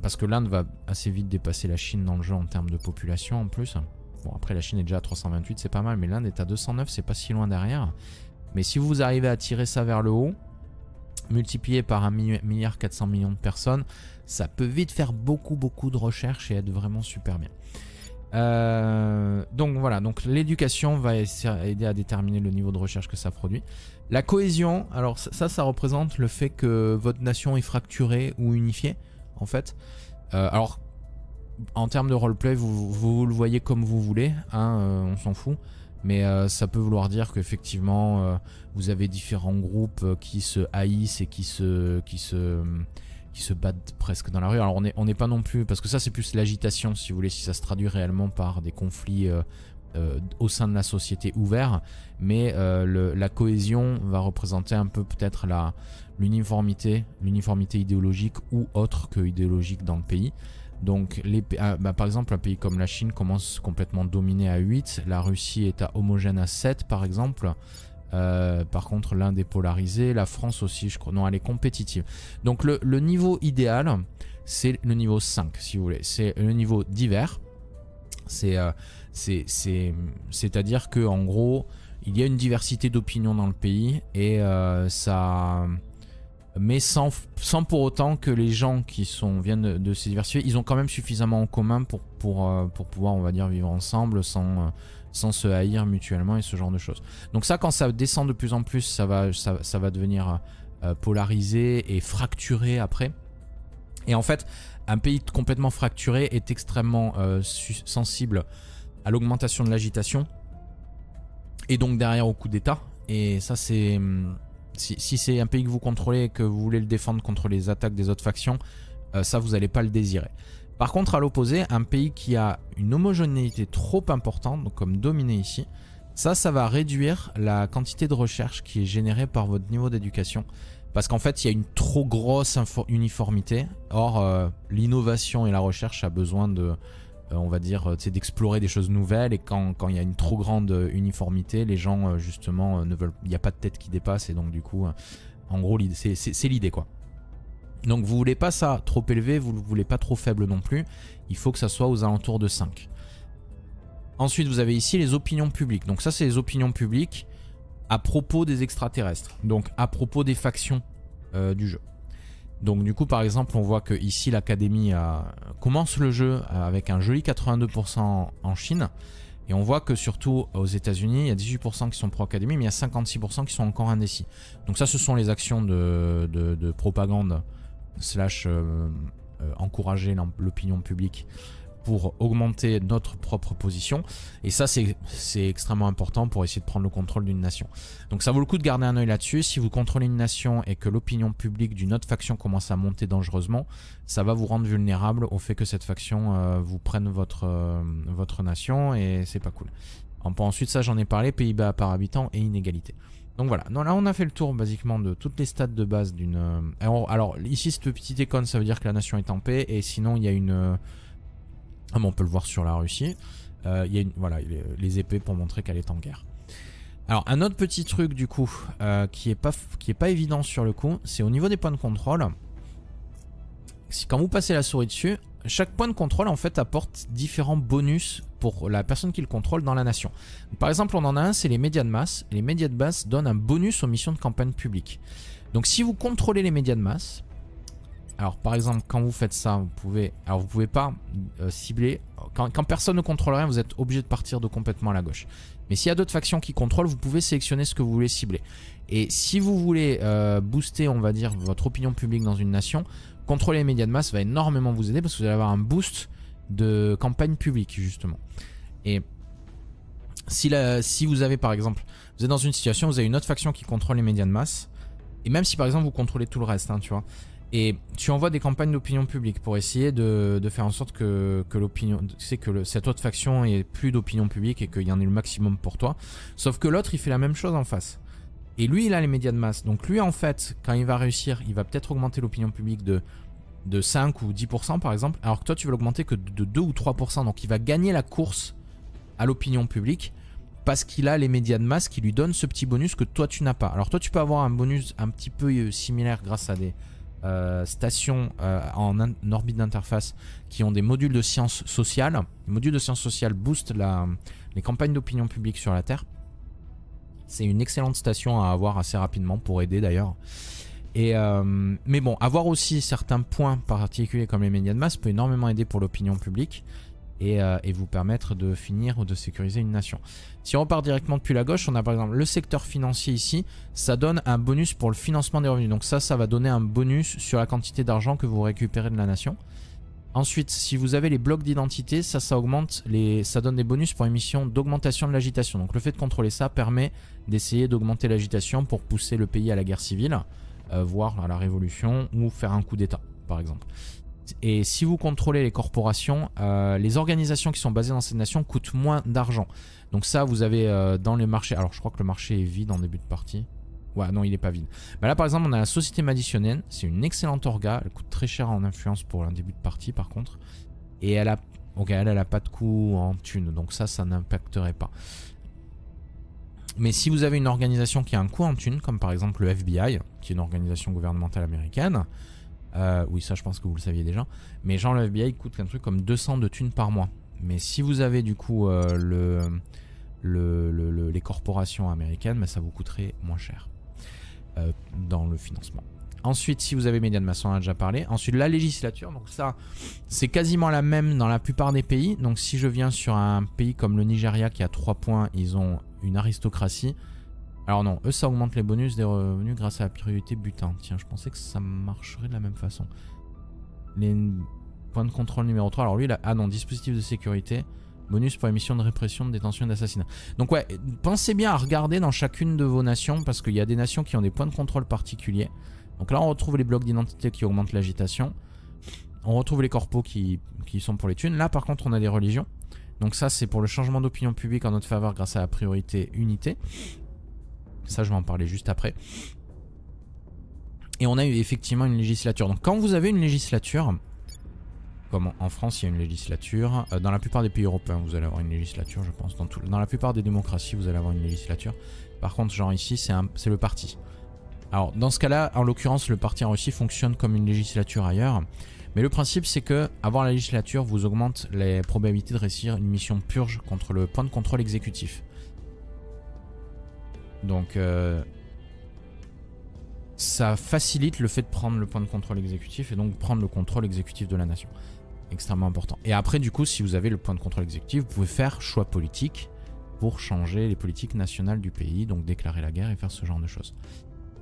parce que l'Inde va assez vite dépasser la Chine dans le jeu en termes de population en plus. Bon après la Chine est déjà à 328, c'est pas mal, mais l'Inde est à 209, c'est pas si loin derrière. Mais si vous arrivez à tirer ça vers le haut, multiplié par 1 milliard 400 millions de personnes, ça peut vite faire beaucoup beaucoup de recherches et être vraiment super bien. Euh, donc voilà, donc l'éducation va aider à déterminer le niveau de recherche que ça produit. La cohésion, alors ça, ça représente le fait que votre nation est fracturée ou unifiée, en fait. Euh, alors, en termes de roleplay, vous, vous, le voyez comme vous voulez, hein, euh, on s'en fout. Mais ça peut vouloir dire qu'effectivement, vous avez différents groupes qui se haïssent et qui se, qui se, qui se battent presque dans la rue. Alors on n'est pas non plus, parce que ça c'est plus l'agitation, si vous voulez, si ça se traduit réellement par des conflits au sein de la société ouvert. Mais la cohésion va représenter un peu peut-être l'uniformité, l'uniformité idéologique ou autre que idéologique dans le pays. Donc, les, ah, bah, par exemple, un pays comme la Chine commence complètement dominé à 8. La Russie est à homogène à 7, par exemple. Euh, par contre, l'Inde est polarisée. La France aussi, je crois. Non, elle est compétitive. Donc, le, niveau idéal, c'est le niveau 5, si vous voulez. C'est le niveau divers. Euh, c'est, c'est-à-dire que en gros, il y a une diversité d'opinions dans le pays et euh, ça mais sans, sans pour autant que les gens qui sont, viennent de, se diversifier, ils ont quand même suffisamment en commun pour, pour, euh, pour pouvoir, on va dire, vivre ensemble sans, euh, sans se haïr mutuellement et ce genre de choses. Donc ça, quand ça descend de plus en plus, ça va, ça, va devenir euh, polarisé et fracturé après. Et en fait, un pays complètement fracturé est extrêmement sensible à l'augmentation de l'agitation et donc derrière au coup d'État. Et ça, c'est si, c'est un pays que vous contrôlez et que vous voulez le défendre contre les attaques des autres factions, euh, ça vous n'allez pas le désirer. Par contre, à l'opposé, un pays qui a une homogénéité trop importante, donc comme dominé ici, ça, ça va réduire la quantité de recherche qui est générée par votre niveau d'éducation. Parce qu'en fait, il y a une trop grosse uniformité. Or, euh, l'innovation et la recherche a besoin de, on va dire, euh, d'explorer des choses nouvelles. Et quand, il y a une trop grande euh, uniformité, les gens, justement, ne veulent. Il n'y a pas de tête qui dépasse. Et donc, du coup, en gros, c'est l'idée, quoi. Donc, vous voulez pas ça trop élevé, vous ne voulez pas trop faible non plus. Il faut que ça soit aux alentours de 5. Ensuite, vous avez ici les opinions publiques. Donc, ça, c'est les opinions publiques à propos des extraterrestres. Donc, à propos des factions du jeu. Donc du coup par exemple on voit que ici l'académie commence le jeu avec un joli 82% en Chine. Et on voit que surtout aux États-Unis, il y a 18% qui sont pro-académie, mais il y a 56% qui sont encore indécis. Donc ça, ce sont les actions de, propagande slash euh, euh, encourager l'opinion publique pour augmenter notre propre position. Et ça, c'est extrêmement important pour essayer de prendre le contrôle d'une nation. Donc ça vaut le coup de garder un œil là-dessus. Si vous contrôlez une nation et que l'opinion publique d'une autre faction commence à monter dangereusement, ça va vous rendre vulnérable au fait que cette faction euh, vous prenne votre, euh, votre nation et c'est pas cool. Ensuite, ça j'en ai parlé, PIB par habitant et inégalité. Donc voilà, là on a fait le tour basiquement de toutes les stats de base d'une... Euh, alors, ici cette petite icône ça veut dire que la nation est en paix et sinon il y a une ah, on peut le voir sur la Russie. Euh, y a voilà, les épées pour montrer qu'elle est en guerre. Alors un autre petit truc du coup euh, qui est pas qui est pas évident sur le coup, c'est au niveau des points de contrôle. Si quand vous passez la souris dessus, chaque point de contrôle en fait apporte différents bonus pour la personne qui le contrôle dans la nation. Par exemple, on en a un, c'est les médias de masse. les médias de masse donnent un bonus aux missions de campagne publique. Donc si vous contrôlez les médias de masse, alors par exemple, quand vous faites ça, vous pouvez, alors vous pouvez pas euh, cibler. Quand, personne ne contrôle rien, vous êtes obligé de partir de complètement à la gauche. Mais s'il y a d'autres factions qui contrôlent, vous pouvez sélectionner ce que vous voulez cibler. Et si vous voulez euh, booster, on va dire, votre opinion publique dans une nation, contrôler les médias de masse va énormément vous aider parce que vous allez avoir un boost de campagne publique justement. Et si, si vous avez par exemple, vous êtes dans une situation, vous avez une autre faction qui contrôle les médias de masse, et même si par exemple vous contrôlez tout le reste, hein, tu vois, et tu envoies des campagnes d'opinion publique pour essayer de, faire en sorte que, l'opinion, c'est que cette autre faction ait plus d'opinion publique et qu'il y en ait le maximum pour toi. Sauf que l'autre, il fait la même chose en face. Et lui, il a les médias de masse. Donc lui, en fait, quand il va réussir, il va peut-être augmenter l'opinion publique de, de 5 ou 10% par exemple, alors que toi, tu veux l'augmenter que de 2 ou 3%. Donc il va gagner la course à l'opinion publique parce qu'il a les médias de masse qui lui donnent ce petit bonus que toi, tu n'as pas. Alors toi, tu peux avoir un bonus un petit peu euh, similaire grâce à des euh, stations euh, en, orbite d'interface qui ont des modules de sciences sociales. Les modules de sciences sociales boostent les campagnes d'opinion publique sur la Terre. C'est une excellente station à avoir assez rapidement pour aider d'ailleurs. Et euh, mais bon, avoir aussi certains points particuliers comme les médias de masse peut énormément aider pour l'opinion publique. Euh, et, vous permettre de finir ou de sécuriser une nation. Si on repart directement depuis la gauche, on a par exemple le secteur financier ici, ça donne un bonus pour le financement des revenus. Donc ça, ça va donner un bonus sur la quantité d'argent que vous récupérez de la nation. Ensuite, si vous avez les blocs d'identité, ça, ça augmente les, ça donne des bonus pour émission d'augmentation de l'agitation. Donc le fait de contrôler ça permet d'essayer d'augmenter l'agitation pour pousser le pays à la guerre civile, euh, voire à la révolution ou faire un coup d'état, par exemple. Et si vous contrôlez les corporations, euh, les organisations qui sont basées dans cette nation coûtent moins d'argent. Donc ça, vous avez euh, dans les marchés... Alors je crois que le marché est vide en début de partie. Ouais, non, il est pas vide. Bah là, par exemple, on a la Société Maditionienne. C'est une excellente orga. Elle coûte très cher en influence pour un début de partie, par contre. Et elle a... Ok, elle, elle a pas de coût en thune. Donc ça, ça n'impacterait pas. Mais si vous avez une organisation qui a un coût en thune, comme par exemple le FBI, qui est une organisation gouvernementale américaine, euh, oui, ça je pense que vous le saviez déjà. Mais genre le FBI coûte un truc comme 200 de thunes par mois. Mais si vous avez du coup euh, le, les corporations américaines, bah, ça vous coûterait moins cher euh, dans le financement. Ensuite, si vous avez médias de masse, on a déjà parlé. Ensuite, la législature. Donc ça, c'est quasiment la même dans la plupart des pays. Donc si je viens sur un pays comme le Nigeria qui a 3 points, ils ont une aristocratie. Alors non, eux ça augmente les bonus des revenus grâce à la priorité butin. Tiens, je pensais que ça marcherait de la même façon. Les points de contrôle numéro 3. Alors lui, là, ah non, dispositif de sécurité. Bonus pour émission de répression, de détention et d'assassinat. Donc ouais, pensez bien à regarder dans chacune de vos nations parce qu'il y a des nations qui ont des points de contrôle particuliers. Donc là, on retrouve les blocs d'identité qui augmentent l'agitation. On retrouve les corpos qui, qui sont pour les thunes. Là, par contre, on a des religions. Donc ça, c'est pour le changement d'opinion publique en notre faveur grâce à la priorité unité. Ça, je vais en parler juste après. Et on a eu effectivement une législature. Donc quand vous avez une législature, comme en France il y a une législature, euh, dans la plupart des pays européens vous allez avoir une législature je pense, dans, la plupart des démocraties vous allez avoir une législature. Par contre genre ici c'est le parti. Alors dans ce cas là, en l'occurrence le parti en Russie fonctionne comme une législature ailleurs. Mais le principe c'est que avoir la législature vous augmente les probabilités de réussir une mission purge contre le point de contrôle exécutif. Donc, euh, ça facilite le fait de prendre le point de contrôle exécutif et donc prendre le contrôle exécutif de la nation. Extrêmement important. Et après, du coup, si vous avez le point de contrôle exécutif, vous pouvez faire choix politique pour changer les politiques nationales du pays, donc déclarer la guerre et faire ce genre de choses.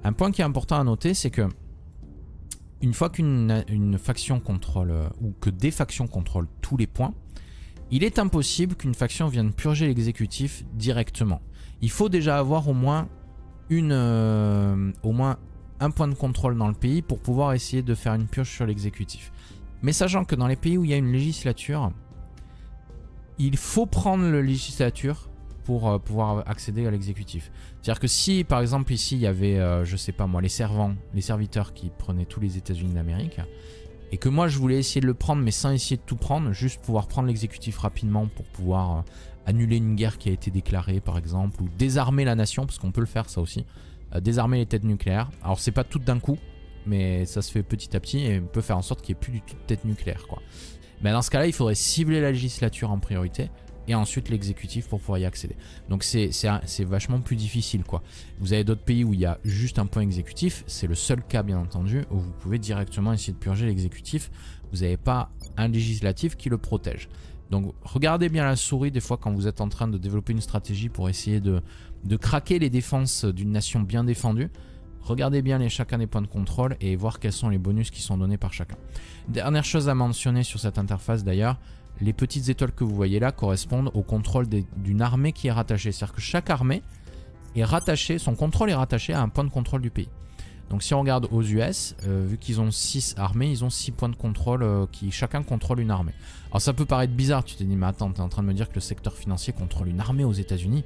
Un point qui est important à noter, c'est que une fois qu'une faction contrôle, euh, ou que des factions contrôlent tous les points, il est impossible qu'une faction vienne purger l'exécutif directement. Il faut déjà avoir au moins, euh, au moins un point de contrôle dans le pays pour pouvoir essayer de faire une purge sur l'exécutif. Mais sachant que dans les pays où il y a une législature, il faut prendre la législature pour euh, pouvoir accéder à l'exécutif. C'est-à-dire que si, par exemple, ici, il y avait, euh, je sais pas moi, les servants, les serviteurs qui prenaient tous les États-Unis d'Amérique, et que moi, je voulais essayer de le prendre, mais sans essayer de tout prendre, juste pouvoir prendre l'exécutif rapidement pour pouvoir euh, annuler une guerre qui a été déclarée, par exemple, ou désarmer la nation, parce qu'on peut le faire, ça aussi. désarmer les têtes nucléaires. Alors, c'est pas tout d'un coup, mais ça se fait petit à petit, et on peut faire en sorte qu'il n'y ait plus du tout de tête nucléaire, quoi. Mais dans ce cas-là, il faudrait cibler la législature en priorité et ensuite l'exécutif pour pouvoir y accéder. Donc c'est vachement plus difficile quoi. Vous avez d'autres pays où il y a juste un point exécutif, c'est le seul cas bien entendu où vous pouvez directement essayer de purger l'exécutif. Vous n'avez pas un législatif qui le protège. Donc regardez bien la souris des fois quand vous êtes en train de développer une stratégie pour essayer de, craquer les défenses d'une nation bien défendue. Regardez bien les, chacun des points de contrôle et voir quels sont les bonus qui sont donnés par chacun. Dernière chose à mentionner sur cette interface d'ailleurs, les petites étoiles que vous voyez là correspondent au contrôle d'une armée qui est rattachée. C'est-à-dire que chaque armée est rattachée, son contrôle est rattaché à un point de contrôle du pays. Donc si on regarde aux US, euh, vu qu'ils ont 6 armées, ils ont 6 points de contrôle euh, qui chacun contrôle une armée. Alors ça peut paraître bizarre, tu te dis mais attends, t'es en train de me dire que le secteur financier contrôle une armée aux états unis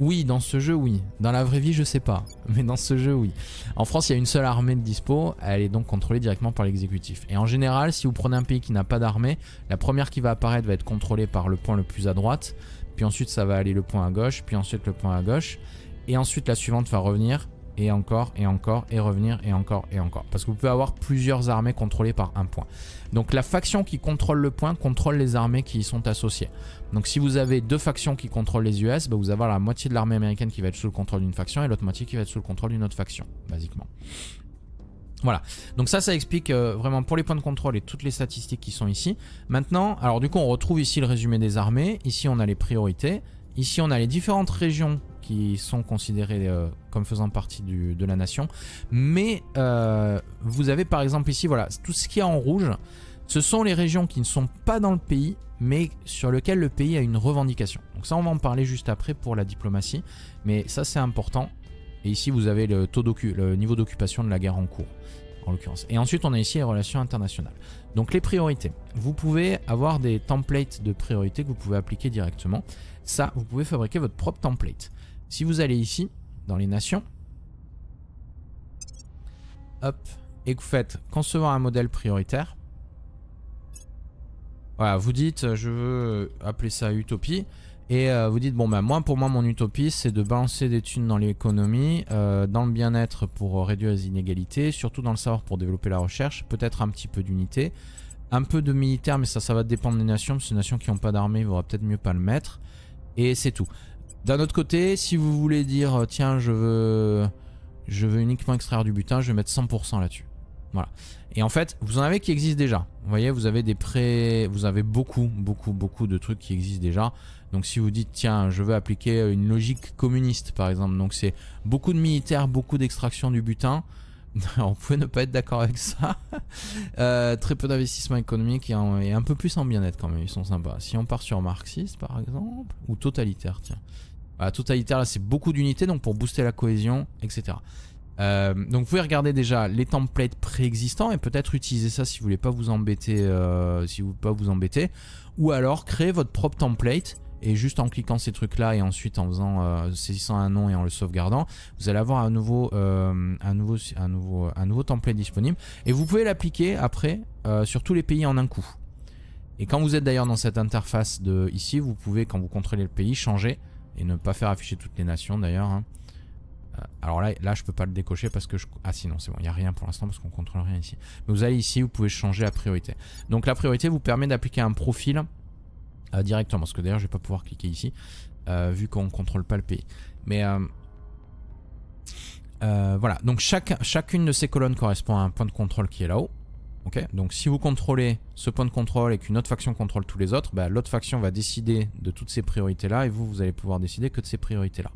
oui, dans ce jeu, oui. Dans la vraie vie, je sais pas. Mais dans ce jeu, oui. En France, il y a une seule armée de dispo. Elle est donc contrôlée directement par l'exécutif. Et en général, si vous prenez un pays qui n'a pas d'armée, la première qui va apparaître va être contrôlée par le point le plus à droite. Puis ensuite, ça va aller le point à gauche. Puis ensuite, le point à gauche. Et ensuite, la suivante va revenir et encore et encore et revenir et encore et encore. Parce que vous pouvez avoir plusieurs armées contrôlées par un point. Donc la faction qui contrôle le point contrôle les armées qui y sont associées. Donc si vous avez deux factions qui contrôlent les US, bah, vous avez la moitié de l'armée américaine qui va être sous le contrôle d'une faction et l'autre moitié qui va être sous le contrôle d'une autre faction, basiquement. Voilà, donc ça, ça explique euh, vraiment pour les points de contrôle et toutes les statistiques qui sont ici. Maintenant, alors du coup, on retrouve ici le résumé des armées. Ici, on a les priorités. Ici, on a les différentes régions qui sont considérées euh, comme faisant partie de la nation. Mais euh, vous avez par exemple ici, voilà, tout ce qui est en rouge, ce sont les régions qui ne sont pas dans le pays, mais sur lesquelles le pays a une revendication. Donc ça, on va en parler juste après pour la diplomatie, mais ça c'est important. Et ici, vous avez le, taux le niveau d'occupation de la guerre en cours, en l'occurrence. Et ensuite, on a ici les relations internationales. Donc les priorités. Vous pouvez avoir des templates de priorités que vous pouvez appliquer directement. Ça, vous pouvez fabriquer votre propre template. Si vous allez ici, dans les nations, hop, et vous faites concevoir un modèle prioritaire, voilà, vous dites, je veux appeler ça utopie, et euh, vous dites, bon ben moi, pour moi, mon utopie, c'est de balancer des thunes dans l'économie, euh, dans le bien-être pour réduire les inégalités, surtout dans le savoir pour développer la recherche, peut-être un petit peu d'unité, un peu de militaire, mais ça, ça va dépendre des nations, parce que les nations qui n'ont pas d'armée, il vaudra peut-être mieux pas le mettre, et c'est tout. D'un autre côté, si vous voulez dire euh, tiens je veux je veux uniquement extraire du butin, je vais mettre 100% là-dessus. Voilà. Et en fait, vous en avez qui existent déjà. Vous voyez, vous avez des prêts, vous avez beaucoup, beaucoup, beaucoup de trucs qui existent déjà. Donc si vous dites tiens, je veux appliquer une logique communiste par exemple, donc c'est beaucoup de militaires, beaucoup d'extraction du butin. On pouvait ne pas être d'accord avec ça. Euh, très peu d'investissement économique et un, peu plus en bien-être quand même, ils sont sympas. Si on part sur marxiste par exemple, ou totalitaire, tiens. Voilà, totalitaire, là, c'est beaucoup d'unités, donc pour booster la cohésion, etc. Euh, donc vous pouvez regarder déjà les templates préexistants et peut-être utiliser ça si vous voulez pas vous embêter, euh, si vous voulez pas vous embêter, ou alors créer votre propre template et juste en cliquant ces trucs là et ensuite en faisant euh, saisissant un nom et en le sauvegardant, vous allez avoir un nouveau, nouveau, un nouveau template disponible et vous pouvez l'appliquer après sur tous les pays en un coup. Et quand vous êtes d'ailleurs dans cette interface de ici, vous pouvez quand vous contrôlez le pays changer et ne pas faire afficher toutes les nations d'ailleurs. Hein. Euh, alors là, là, je peux pas le décocher parce que je... Ah sinon, c'est bon, il n'y a rien pour l'instant parce qu'on contrôle rien ici. Mais vous allez ici, vous pouvez changer la priorité. Donc la priorité vous permet d'appliquer un profil euh, directement. Parce que d'ailleurs, je vais pas pouvoir cliquer ici, euh, vu qu'on contrôle pas le pays. Mais voilà, donc chaque, chacune de ces colonnes correspond à un point de contrôle qui est là-haut. Donc si vous contrôlez ce point de contrôle et qu'une autre faction contrôle tous les autres, bah, l'autre faction va décider de toutes ces priorités-là et vous, vous allez pouvoir décider que de ces priorités-là.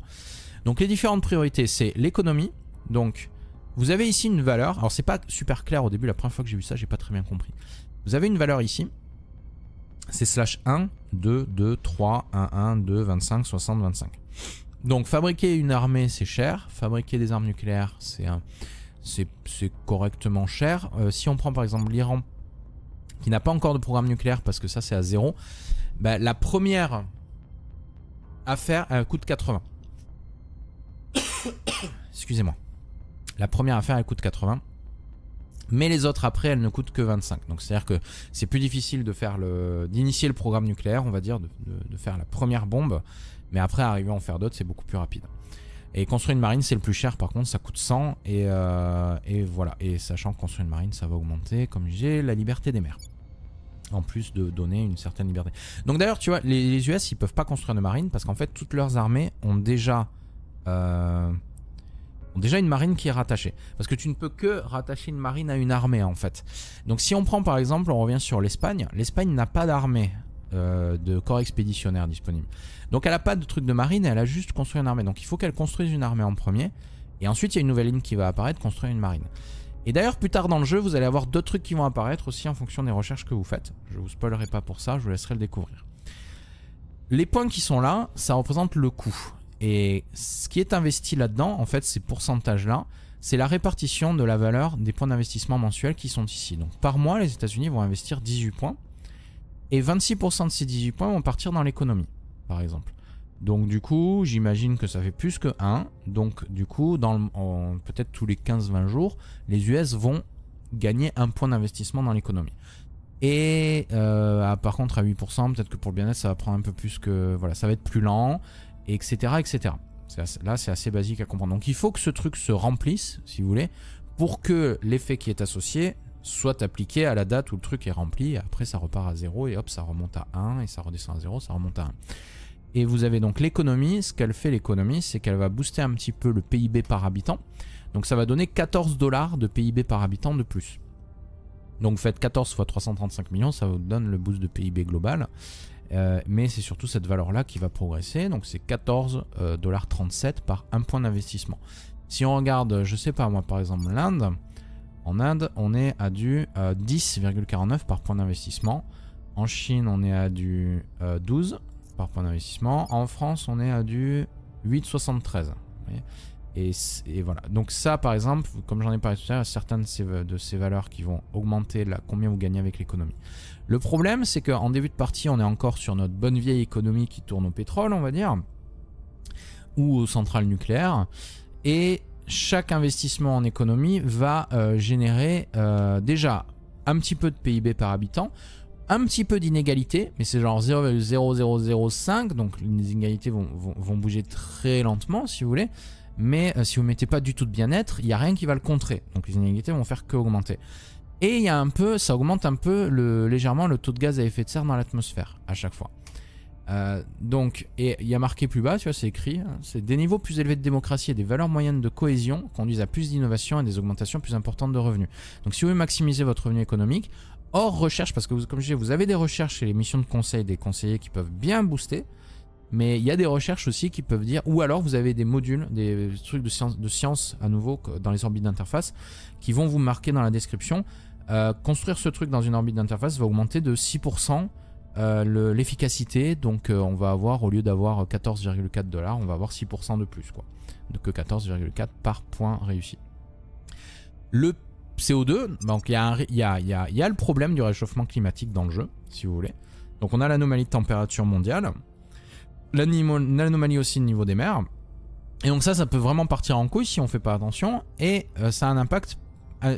Donc les différentes priorités, c'est l'économie. Donc vous avez ici une valeur. Alors c'est pas super clair au début, la première fois que j'ai vu ça, j'ai pas très bien compris. Vous avez une valeur ici. C'est slash 1, 2, 2, 3, 1, 1, 2, 25, 60, 25. Donc fabriquer une armée c'est cher, fabriquer des armes nucléaires c'est c'est correctement cher. Euh, si on prend par exemple l'Iran qui n'a pas encore de programme nucléaire parce que ça c'est à zéro, bah, la première affaire elle coûte 80. Excusez-moi. La première affaire elle coûte 80. Mais les autres après, elles ne coûtent que 25. Donc c'est-à-dire que c'est plus difficile d'initier le programme nucléaire, on va dire, de faire la première bombe mais après, arriver à en faire d'autres, c'est beaucoup plus rapide. Et construire une marine, c'est le plus cher, par contre, ça coûte 100. Euh, et, voilà. Et sachant que construire une marine, ça va augmenter, comme j'ai la liberté des mers. En plus de donner une certaine liberté. Donc d'ailleurs, tu vois, les, US, ils peuvent pas construire de marine parce qu'en fait, toutes leurs armées euh, ont déjà une marine qui est rattachée. Parce que tu ne peux que rattacher une marine à une armée, en fait. Donc si on prend par exemple, on revient sur l'Espagne. L'Espagne n'a pas d'armée euh, de corps expéditionnaire disponible. Donc elle a pas de truc de marine, elle a juste construit une armée. Donc il faut qu'elle construise une armée en premier. Et ensuite il y a une nouvelle ligne qui va apparaître, construire une marine. Et d'ailleurs plus tard dans le jeu, vous allez avoir d'autres trucs qui vont apparaître aussi en fonction des recherches que vous faites. Je vous spoilerai pas pour ça, je vous laisserai le découvrir. Les points qui sont là, ça représente le coût. Et ce qui est investi là-dedans, en fait, ces pourcentages-là, c'est la répartition de la valeur des points d'investissement mensuels qui sont ici. Donc par mois, les États-Unis vont investir 18 points. Et 26% de ces 18 points vont partir dans l'économie par exemple. Donc du coup, j'imagine que ça fait plus que 1. Donc du coup, dans peut-être tous les 15-20 jours, les US vont gagner un point d'investissement dans l'économie. Et euh, par contre, à 8%, peut-être que pour le bien-être, ça va prendre un peu plus que... Voilà, ça va être plus lent, etc. etc. là, c'est assez basique à comprendre. Donc il faut que ce truc se remplisse, si vous voulez, pour que l'effet qui est associé soit appliqué à la date où le truc est rempli. Après, ça repart à 0 et hop, ça remonte à 1 et ça redescend à 0, ça remonte à 1. Et vous avez donc l'économie. Ce qu'elle fait l'économie, c'est qu'elle va booster un petit peu le PIB par habitant. Donc ça va donner 14 dollars de PIB par habitant de plus. Donc vous faites 14 fois 335 millions, ça vous donne le boost de PIB global. Euh, mais c'est surtout cette valeur-là qui va progresser. Donc c'est 14 euh, dollars 37 par un point d'investissement. Si on regarde, je sais pas moi, par exemple l'Inde, en Inde, on est à du 10,49 euh, par point d'investissement. En Chine, on est à du 12 par point d'investissement. En France, on est à du 8,73. Et, voilà. Donc ça, par exemple, comme j'en ai parlé tout à l'heure, certaines de ces, valeurs qui vont augmenter combien vous gagnez avec l'économie. Le problème, c'est qu'en début de partie, on est encore sur notre bonne vieille économie qui tourne au pétrole, on va dire, ou aux centrales nucléaires. Et chaque investissement en économie va euh, générer euh, déjà un petit peu de PIB par habitant, un petit peu d'inégalité, mais c'est genre 0,0005, donc les inégalités vont, bouger très lentement si vous voulez. Mais euh, si vous mettez pas du tout de bien-être, il n'y a rien qui va le contrer. Donc les inégalités vont faire que augmenter. Et il y a un peu, ça augmente un peu le, légèrement le taux de gaz à effet de serre dans l'atmosphère à chaque fois. Euh, donc, et il y a marqué plus bas, tu vois, c'est écrit, hein, c'est des niveaux plus élevés de démocratie et des valeurs moyennes de cohésion conduisent à plus d'innovation et des augmentations plus importantes de revenus. Donc, si vous voulez maximiser votre revenu économique, hors recherche, parce que comme je disais, vous avez des recherches et les missions de conseil des conseillers qui peuvent bien booster, mais il y a des recherches aussi qui peuvent dire, ou alors vous avez des modules, des trucs de science, de science à nouveau dans les orbites d'interface, qui vont vous marquer dans la description. Euh, construire ce truc dans une orbite d'interface va augmenter de 6% euh, l'efficacité. Donc euh, on va avoir, au lieu d'avoir 14,4 dollars, on va avoir 6% de plus, quoi. Que 14,4 par point réussi. Le CO2, donc il y, a, y, a, y, a, le problème du réchauffement climatique dans le jeu, si vous voulez. Donc on a l'anomalie de température mondiale, l'anomalie aussi au niveau des mers. Et donc ça, ça peut vraiment partir en couille si on fait pas attention. Et euh, ça a un impact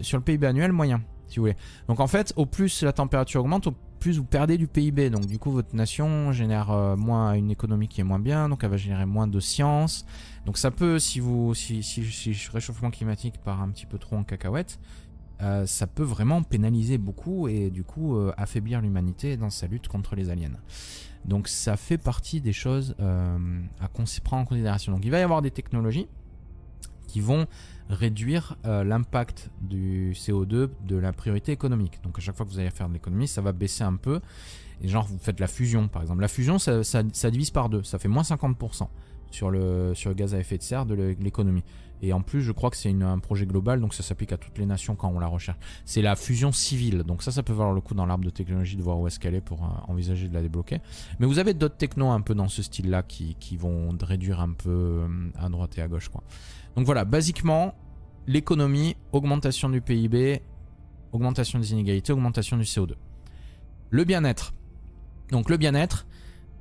sur le PIB annuel moyen, si vous voulez. Donc en fait, au plus la température augmente, au plus vous perdez du PIB. Donc du coup, votre nation génère euh, moins une économie qui est moins bien, donc elle va générer moins de science. Donc ça peut, si vous, si, si, si réchauffement climatique part un petit peu trop en cacahuète, euh, ça peut vraiment pénaliser beaucoup et du coup euh, affaiblir l'humanité dans sa lutte contre les aliens. Donc ça fait partie des choses à prendre en considération. Donc il va y avoir des technologies qui vont réduire euh, l'impact du CO2 de la priorité économique. Donc à chaque fois que vous allez faire de l'économie, ça va baisser un peu. Et genre, vous faites la fusion, par exemple. La fusion, ça, divise par deux. Ça fait moins 50% sur le, sur le gaz à effet de serre de l'économie. Et en plus, je crois que c'est un projet global, donc ça s'applique à toutes les nations quand on la recherche. C'est la fusion civile, donc ça, ça peut valoir le coup dans l'arbre de technologie de voir où est-ce qu'elle est pour euh, envisager de la débloquer. Mais vous avez d'autres technos un peu dans ce style-là qui, qui, vont réduire un peu euh, à droite et à gauche. Quoi. Donc voilà, basiquement, l'économie, augmentation du PIB, augmentation des inégalités, augmentation du CO2. Le bien-être. Donc le bien-être,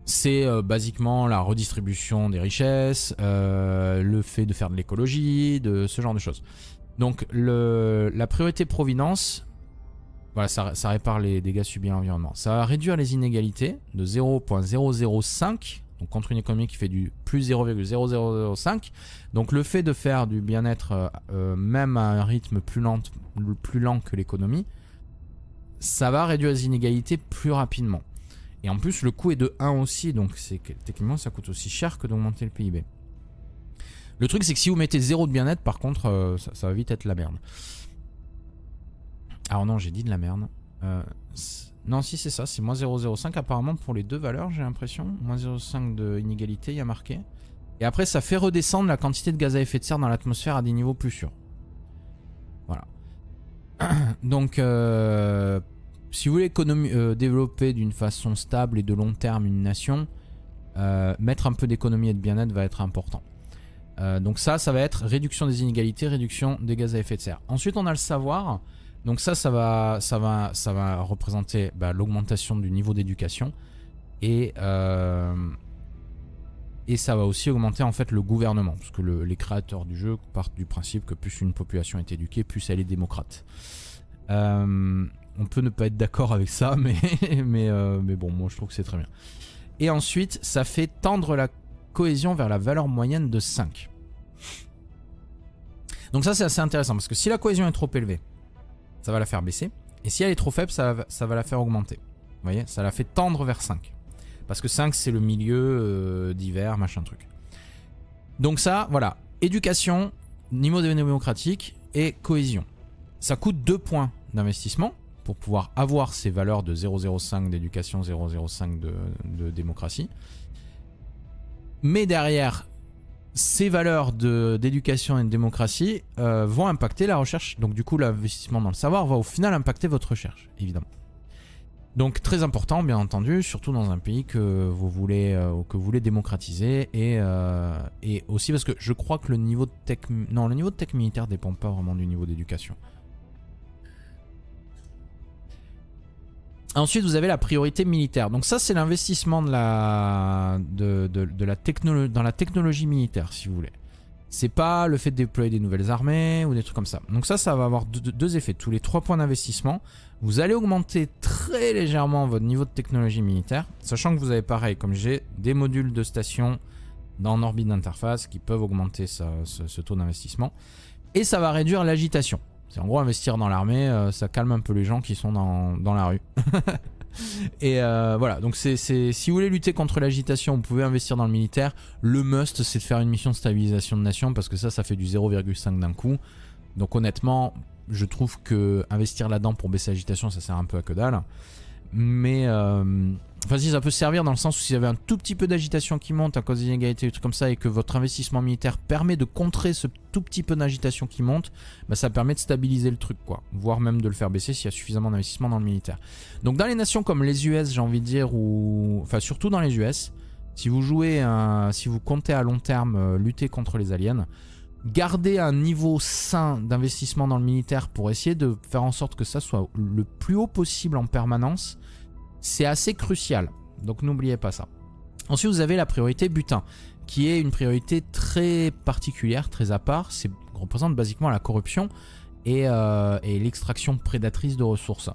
c'est euh, basiquement la redistribution des richesses, euh, le fait de faire de l'écologie, de ce genre de choses. Donc la priorité providence, voilà, ça, répare les dégâts subis à l'environnement. Ça va réduire les inégalités de 0.005, donc contre une économie qui fait du plus 0,0005. Donc le fait de faire du bien-être euh, même à un rythme plus lent, plus lent que l'économie, ça va réduire les inégalités plus rapidement. Et en plus, le coût est de 1 aussi, donc techniquement ça coûte aussi cher que d'augmenter le PIB. Le truc, c'est que si vous mettez 0 de bien-être, par contre, euh, ça, va vite être la merde. Alors non, j'ai dit de la merde. Euh, non, si c'est ça, c'est moins 0,05 apparemment pour les deux valeurs, j'ai l'impression. Moins 0,5 de inégalité, il y a marqué. Et après, ça fait redescendre la quantité de gaz à effet de serre dans l'atmosphère à des niveaux plus sûrs. Voilà. Donc, euh, si vous voulez euh, développer d'une façon stable et de long terme une nation, euh, mettre un peu d'économie et de bien-être va être important. Euh, donc ça, ça va être réduction des inégalités, réduction des gaz à effet de serre. Ensuite, on a le savoir. Donc ça, ça va, ça va, ça va représenter bah, l'augmentation du niveau d'éducation et et ça va aussi augmenter en fait le gouvernement, parce que les créateurs du jeu partent du principe que plus une population est éduquée, plus elle est démocrate. Euh, on peut ne pas être d'accord avec ça, mais, mais, euh, mais bon, moi je trouve que c'est très bien. Et ensuite, ça fait tendre la cohésion vers la valeur moyenne de 5. Donc ça c'est assez intéressant, parce que si la cohésion est trop élevée, ça va la faire baisser. Et si elle est trop faible, ça, va la faire augmenter. Vous voyez Ça la fait tendre vers 5. Parce que 5 c'est le milieu euh, divers, machin truc. Donc ça, voilà. Éducation, niveau démocratique et cohésion. Ça coûte 2 points d'investissement pour pouvoir avoir ces valeurs de 0,05 d'éducation, 0,05 de, démocratie. Mais derrière, ces valeurs d'éducation et de démocratie euh, vont impacter la recherche. Donc du coup, l'investissement dans le savoir va au final impacter votre recherche, évidemment. Donc très important, bien entendu, surtout dans un pays que vous voulez, euh, que vous voulez démocratiser et, euh, et aussi parce que je crois que le niveau de tech, non, le niveau de tech militaire dépend pas vraiment du niveau d'éducation. Ensuite, vous avez la priorité militaire. Donc ça, c'est l'investissement dans la technologie militaire, si vous voulez. C'est pas le fait de déployer des nouvelles armées ou des trucs comme ça. Donc ça, ça va avoir deux, effets. Tous les trois points d'investissement, vous allez augmenter très légèrement votre niveau de technologie militaire, sachant que vous avez pareil, comme j'ai, des modules de station dans orbite d'interface qui peuvent augmenter ce taux d'investissement. Et ça va réduire l'agitation. C'est en gros investir dans l'armée, euh, ça calme un peu les gens qui sont dans, la rue. et euh, voilà, donc c'est si vous voulez lutter contre l'agitation, vous pouvez investir dans le militaire. Le must, c'est de faire une mission de stabilisation de nation parce que ça, ça fait du 0,5 d'un coup. Donc honnêtement, je trouve que investir là-dedans pour baisser l'agitation, ça sert un peu à que dalle. Mais euh, Enfin, si ça peut servir dans le sens où si vous avez un tout petit peu d'agitation qui monte à cause d'inégalités ou trucs comme ça et que votre investissement militaire permet de contrer ce tout petit peu d'agitation qui monte, bah ça permet de stabiliser le truc, quoi. Voire même de le faire baisser s'il y a suffisamment d'investissement dans le militaire. Donc dans les nations comme les US, j'ai envie de dire, ou. Enfin, surtout dans les US, si vous jouez, si vous comptez à long terme euh, lutter contre les aliens, garder un niveau sain d'investissement dans le militaire pour essayer de faire en sorte que ça soit le plus haut possible en permanence c'est assez crucial. Donc n'oubliez pas ça. Ensuite, vous avez la priorité butin, qui est une priorité très particulière, très à part. C'est représente basiquement la corruption euh, et, l'extraction prédatrice de ressources.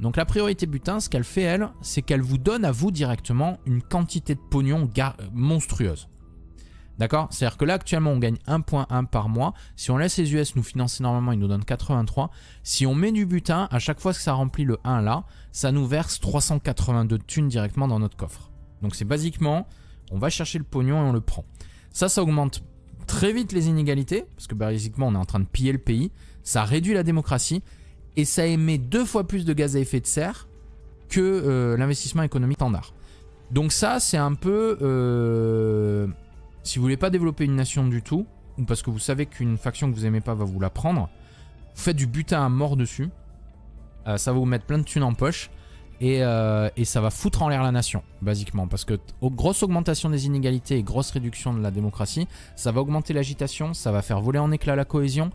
Donc la priorité butin, ce qu'elle fait elle, c'est qu'elle vous donne à vous directement une quantité de pognon monstrueuse. D'accord? C'est-à-dire que là, actuellement, on gagne 1.1 par mois. Si on laisse les US nous financer normalement, ils nous donnent 83. Si on met du butin, à chaque fois que ça remplit le 1 là, ça nous verse 382 thunes directement dans notre coffre. Donc c'est basiquement, on va chercher le pognon et on le prend. Ça, ça augmente très vite les inégalités, parce que basiquement on est en train de piller le pays, ça réduit la démocratie, et ça émet deux fois plus de gaz à effet de serre que euh, l'investissement économique standard. Donc ça, c'est un peu... euh, si vous voulez pas développer une nation du tout, ou parce que vous savez qu'une faction que vous aimez pas va vous la prendre, vous faites du butin à mort dessus, euh, ça va vous mettre plein de thunes en poche, et, euh, et ça va foutre en l'air la nation, basiquement. Parce que grosse augmentation des inégalités et grosse réduction de la démocratie, ça va augmenter l'agitation, ça va faire voler en éclats la cohésion,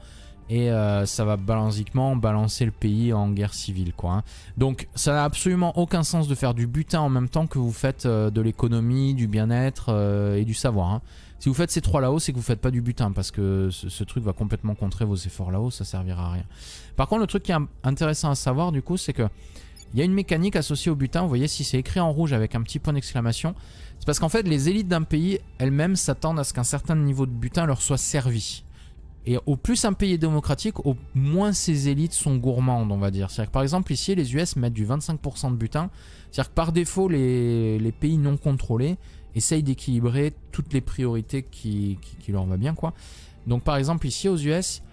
et euh, ça va basiquement balancer le pays en guerre civile, quoi. hein. Donc ça n'a absolument aucun sens de faire du butin en même temps que vous faites euh, de l'économie, du bien-être euh, et du savoir. hein. Si vous faites ces trois là-haut, c'est que vous faites pas du butin parce que ce, truc va complètement contrer vos efforts là-haut, ça servira à rien. Par contre, le truc qui est intéressant à savoir du coup, c'est que il y a une mécanique associée au butin. Vous voyez, si c'est écrit en rouge avec un petit point d'exclamation, c'est parce qu'en fait, les élites d'un pays elles-mêmes s'attendent à ce qu'un certain niveau de butin leur soit servi. Et au plus un pays est démocratique, au moins ses élites sont gourmandes, on va dire. C'est-à-dire que par exemple, ici, les US mettent du 25% de butin. C'est-à-dire que par défaut, les, les pays non contrôlés essayent d'équilibrer toutes les priorités qui, qui, leur va bien, quoi. Donc par exemple, ici aux US,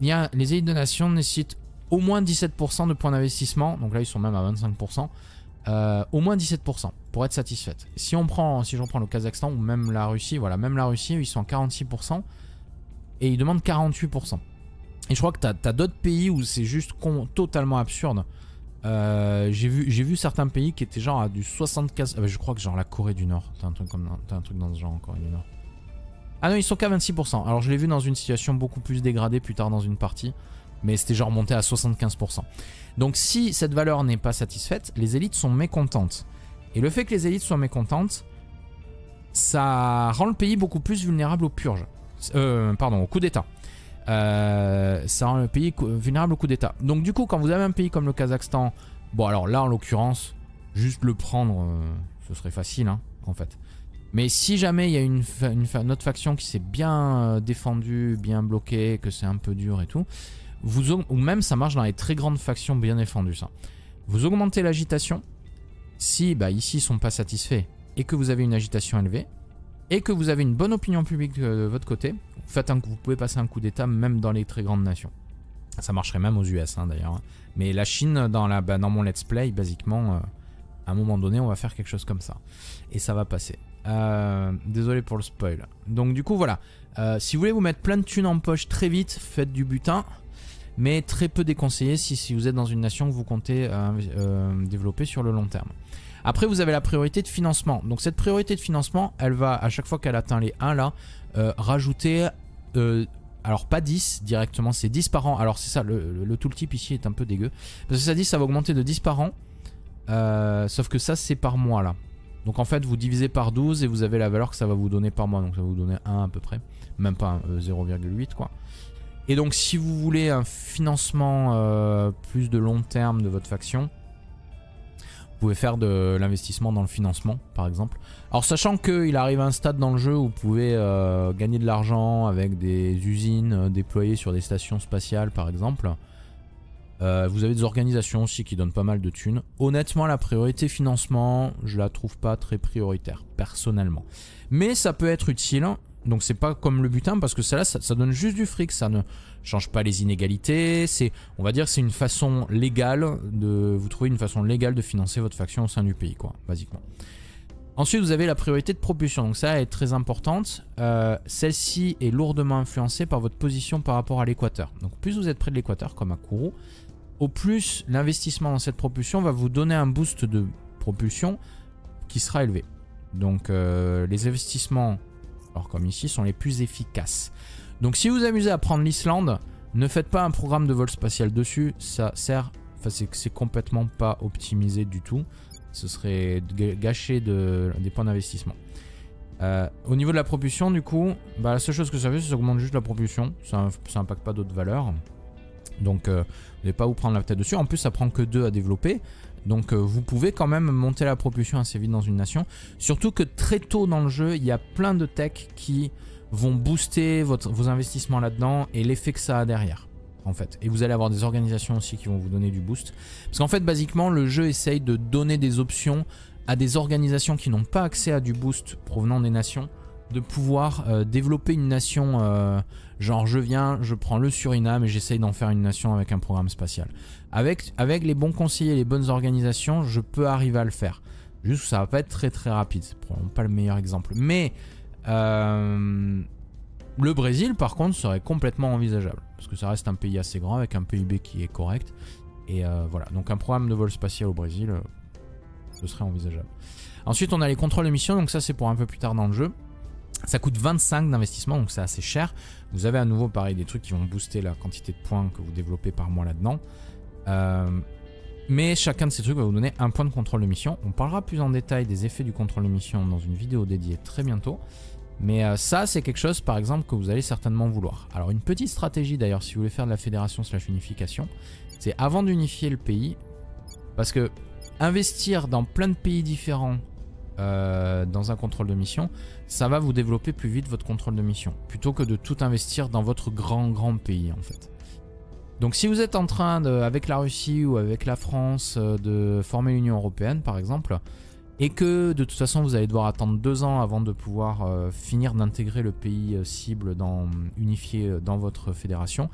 il y a, les élites de nation nécessitent au moins 17% de points d'investissement. Donc là, ils sont même à 25%. Euh, au moins 17% pour être satisfaites. Si on prend, si je reprends le Kazakhstan ou même la Russie, voilà, même la Russie, ils sont à 46% et ils demandent 48%. Et je crois que t'as as, d'autres pays où c'est juste totalement absurde. Euh, j'ai vu, vu certains pays qui étaient genre à du 75. ah bah, je crois que genre la Corée du Nord. T'as un truc un truc dans ce genre en Corée du Nord. Ah non, ils sont qu'à 26%. Alors je l'ai vu dans une situation beaucoup plus dégradée plus tard dans une partie, mais c'était genre monté à 75%. Donc si cette valeur n'est pas satisfaite, les élites sont mécontentes. Et le fait que les élites soient mécontentes, ça rend le pays beaucoup plus vulnérable aux purges. Euh, pardon, au coup d'État. Euh, ça rend le pays vulnérable au coup d'État. Donc du coup, quand vous avez un pays comme le Kazakhstan, bon alors là en l'occurrence, juste le prendre, euh, ce serait facile hein, en fait. Mais si jamais il y a une, autre faction qui s'est bien défendue, bien bloquée, que c'est un peu dur et tout, ou même ça marche dans les très grandes factions bien défendues ça. Vous augmentez l'agitation. Si bah ici ils sont pas satisfaits et que vous avez une agitation élevée et que vous avez une bonne opinion publique de votre côté, faites un- vous pouvez passer un coup d'état même dans les très grandes nations. Ça marcherait même aux US hein, d'ailleurs. hein. Mais la Chine, bah, dans mon let's play, basiquement, euh, à un moment donné, on va faire quelque chose comme ça. Et ça va passer. Euh, désolé pour le spoil. Donc du coup, voilà. Euh, si vous voulez vous mettre plein de thunes en poche très vite, faites du butin. Mais très peu déconseillé si, si vous êtes dans une nation que vous comptez développer sur le long terme. Après, vous avez la priorité de financement. Donc cette priorité de financement, elle va, à chaque fois qu'elle atteint les 1 là, euh, rajouter... euh, alors pas 10 directement, c'est 10 par an. Alors c'est ça, le, le, le tooltip ici est un peu dégueu. Parce que ça dit ça va augmenter de 10 par an. Euh, sauf que ça c'est par mois là. Donc en fait vous divisez par 12 et vous avez la valeur que ça va vous donner par mois. Donc ça va vous donner 1 à peu près. Même pas euh, 0,8 quoi. Et donc si vous voulez un financement plus de long terme de votre faction, vous pouvez faire de l'investissement dans le financement par exemple. Alors sachant qu'il arrive à un stade dans le jeu où vous pouvez euh, gagner de l'argent avec des usines euh, déployées sur des stations spatiales par exemple. Euh, vous avez des organisations aussi qui donnent pas mal de thunes. Honnêtement, la priorité financement, je la trouve pas très prioritaire, personnellement. Mais ça peut être utile. Donc c'est pas comme le butin parce que ça là, ça, ça donne juste du fric, ça ne change pas les inégalités. On va dire, c'est une façon légale de vous trouver une façon légale de financer votre faction au sein du pays, quoi, basiquement. Ensuite, vous avez la priorité de propulsion. Donc ça est très importante. Euh, Celle-ci est lourdement influencée par votre position par rapport à l'équateur. Donc plus vous êtes près de l'équateur, comme à Kourou, au plus l'investissement dans cette propulsion va vous donner un boost de propulsion qui sera élevé. Donc euh, les investissements, alors comme ici, sont les plus efficaces. Donc si vous amusez à prendre l'Islande, ne faites pas un programme de vol spatial dessus, ça sert, enfin c'est complètement pas optimisé du tout. Ce serait gâcher de, des points d'investissement. Euh, au niveau de la propulsion, du coup, bah, la seule chose que ça fait, c'est ça augmente juste la propulsion. Ça, ça impacte pas d'autres valeurs. Donc, euh, vous n'allez pas vous prendre la tête dessus. En plus, ça prend que 2 à développer. Donc, euh, vous pouvez quand même monter la propulsion assez vite dans une nation. Surtout que très tôt dans le jeu, il y a plein de techs qui vont booster vos investissements là-dedans et l'effet que ça a derrière. En fait. Et vous allez avoir des organisations aussi qui vont vous donner du boost. Parce qu'en fait, basiquement, le jeu essaye de donner des options à des organisations qui n'ont pas accès à du boost provenant des nations de pouvoir euh, développer une nation, euh, genre je viens, je prends le Suriname et j'essaye d'en faire une nation avec un programme spatial. Avec, avec les bons conseillers et les bonnes organisations, je peux arriver à le faire. Juste que ça va pas être très très rapide, c'est probablement pas le meilleur exemple. Mais euh, le Brésil, par contre, serait complètement envisageable. Parce que ça reste un pays assez grand avec un PIB qui est correct. Et voilà, donc un programme de vol spatial au Brésil, ce serait envisageable. Ensuite, on a les contrôles de mission, donc ça c'est pour un peu plus tard dans le jeu. Ça coûte 25 d'investissement, donc c'est assez cher. Vous avez à nouveau, pareil, des trucs qui vont booster la quantité de points que vous développez par mois là-dedans. Euh, mais chacun de ces trucs va vous donner un point de contrôle de mission. On parlera plus en détail des effets du contrôle de mission dans une vidéo dédiée très bientôt. Mais euh, ça, c'est quelque chose, par exemple, que vous allez certainement vouloir. Alors, une petite stratégie, d'ailleurs, si vous voulez faire de la fédération slash unification, c'est avant d'unifier le pays, parce que investir dans plein de pays différents euh, dans un contrôle de mission, ça va vous développer plus vite votre contrôle de mission, plutôt que de tout investir dans votre grand grand pays en fait. Donc si vous êtes en train, de, avec la Russie ou avec la France, euh, de former l'Union Européenne par exemple, et que de toute façon vous allez devoir attendre deux ans avant de pouvoir euh, finir d'intégrer le pays cible dans, unifié dans votre fédération,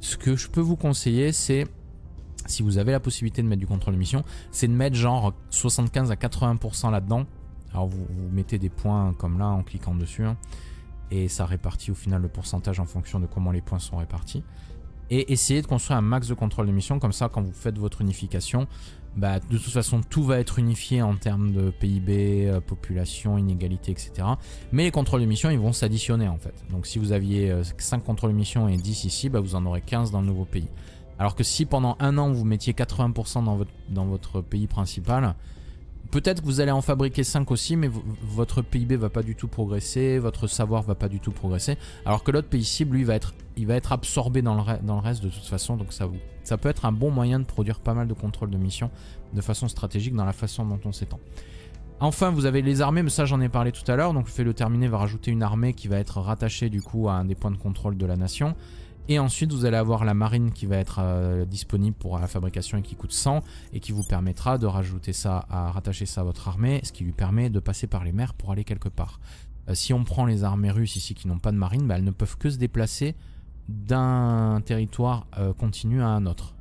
ce que je peux vous conseiller c'est si vous avez la possibilité de mettre du contrôle de mission, c'est de mettre genre 75 à 80% là-dedans alors vous, mettez des points comme là en cliquant dessus. Hein, et ça répartit au final le pourcentage en fonction de comment les points sont répartis. Et essayez de construire un max de contrôle de mission. Comme ça, quand vous faites votre unification, bah, de toute façon, tout va être unifié en termes de PIB, euh, population, inégalité, etc. Mais les contrôles de mission, ils vont s'additionner en fait. Donc si vous aviez 5 euh, contrôles de mission et 10 ici, bah, vous en aurez 15 dans le nouveau pays. Alors que si pendant un an, vous mettiez 80% dans votre, dans votre pays principal, Peut-être que vous allez en fabriquer 5 aussi, mais votre PIB va pas du tout progresser, votre savoir va pas du tout progresser. Alors que l'autre pays cible, lui, va être, il va être absorbé dans le, reste de toute façon. Donc ça, peut être un bon moyen de produire pas mal de contrôle de mission de façon stratégique dans la façon dont on s'étend. Enfin, vous avez les armées, mais ça j'en ai parlé tout à l'heure. Donc le fait le terminer va rajouter une armée qui va être rattachée du coup à un des points de contrôle de la nation. Et ensuite, vous allez avoir la marine qui va être euh, disponible pour la fabrication et qui coûte 100 et qui vous permettra de rajouter ça, à rattacher ça à votre armée, ce qui lui permet de passer par les mers pour aller quelque part. Euh, si on prend les armées russes ici qui n'ont pas de marine, bah, elles ne peuvent que se déplacer d'un territoire euh, continu à un autre.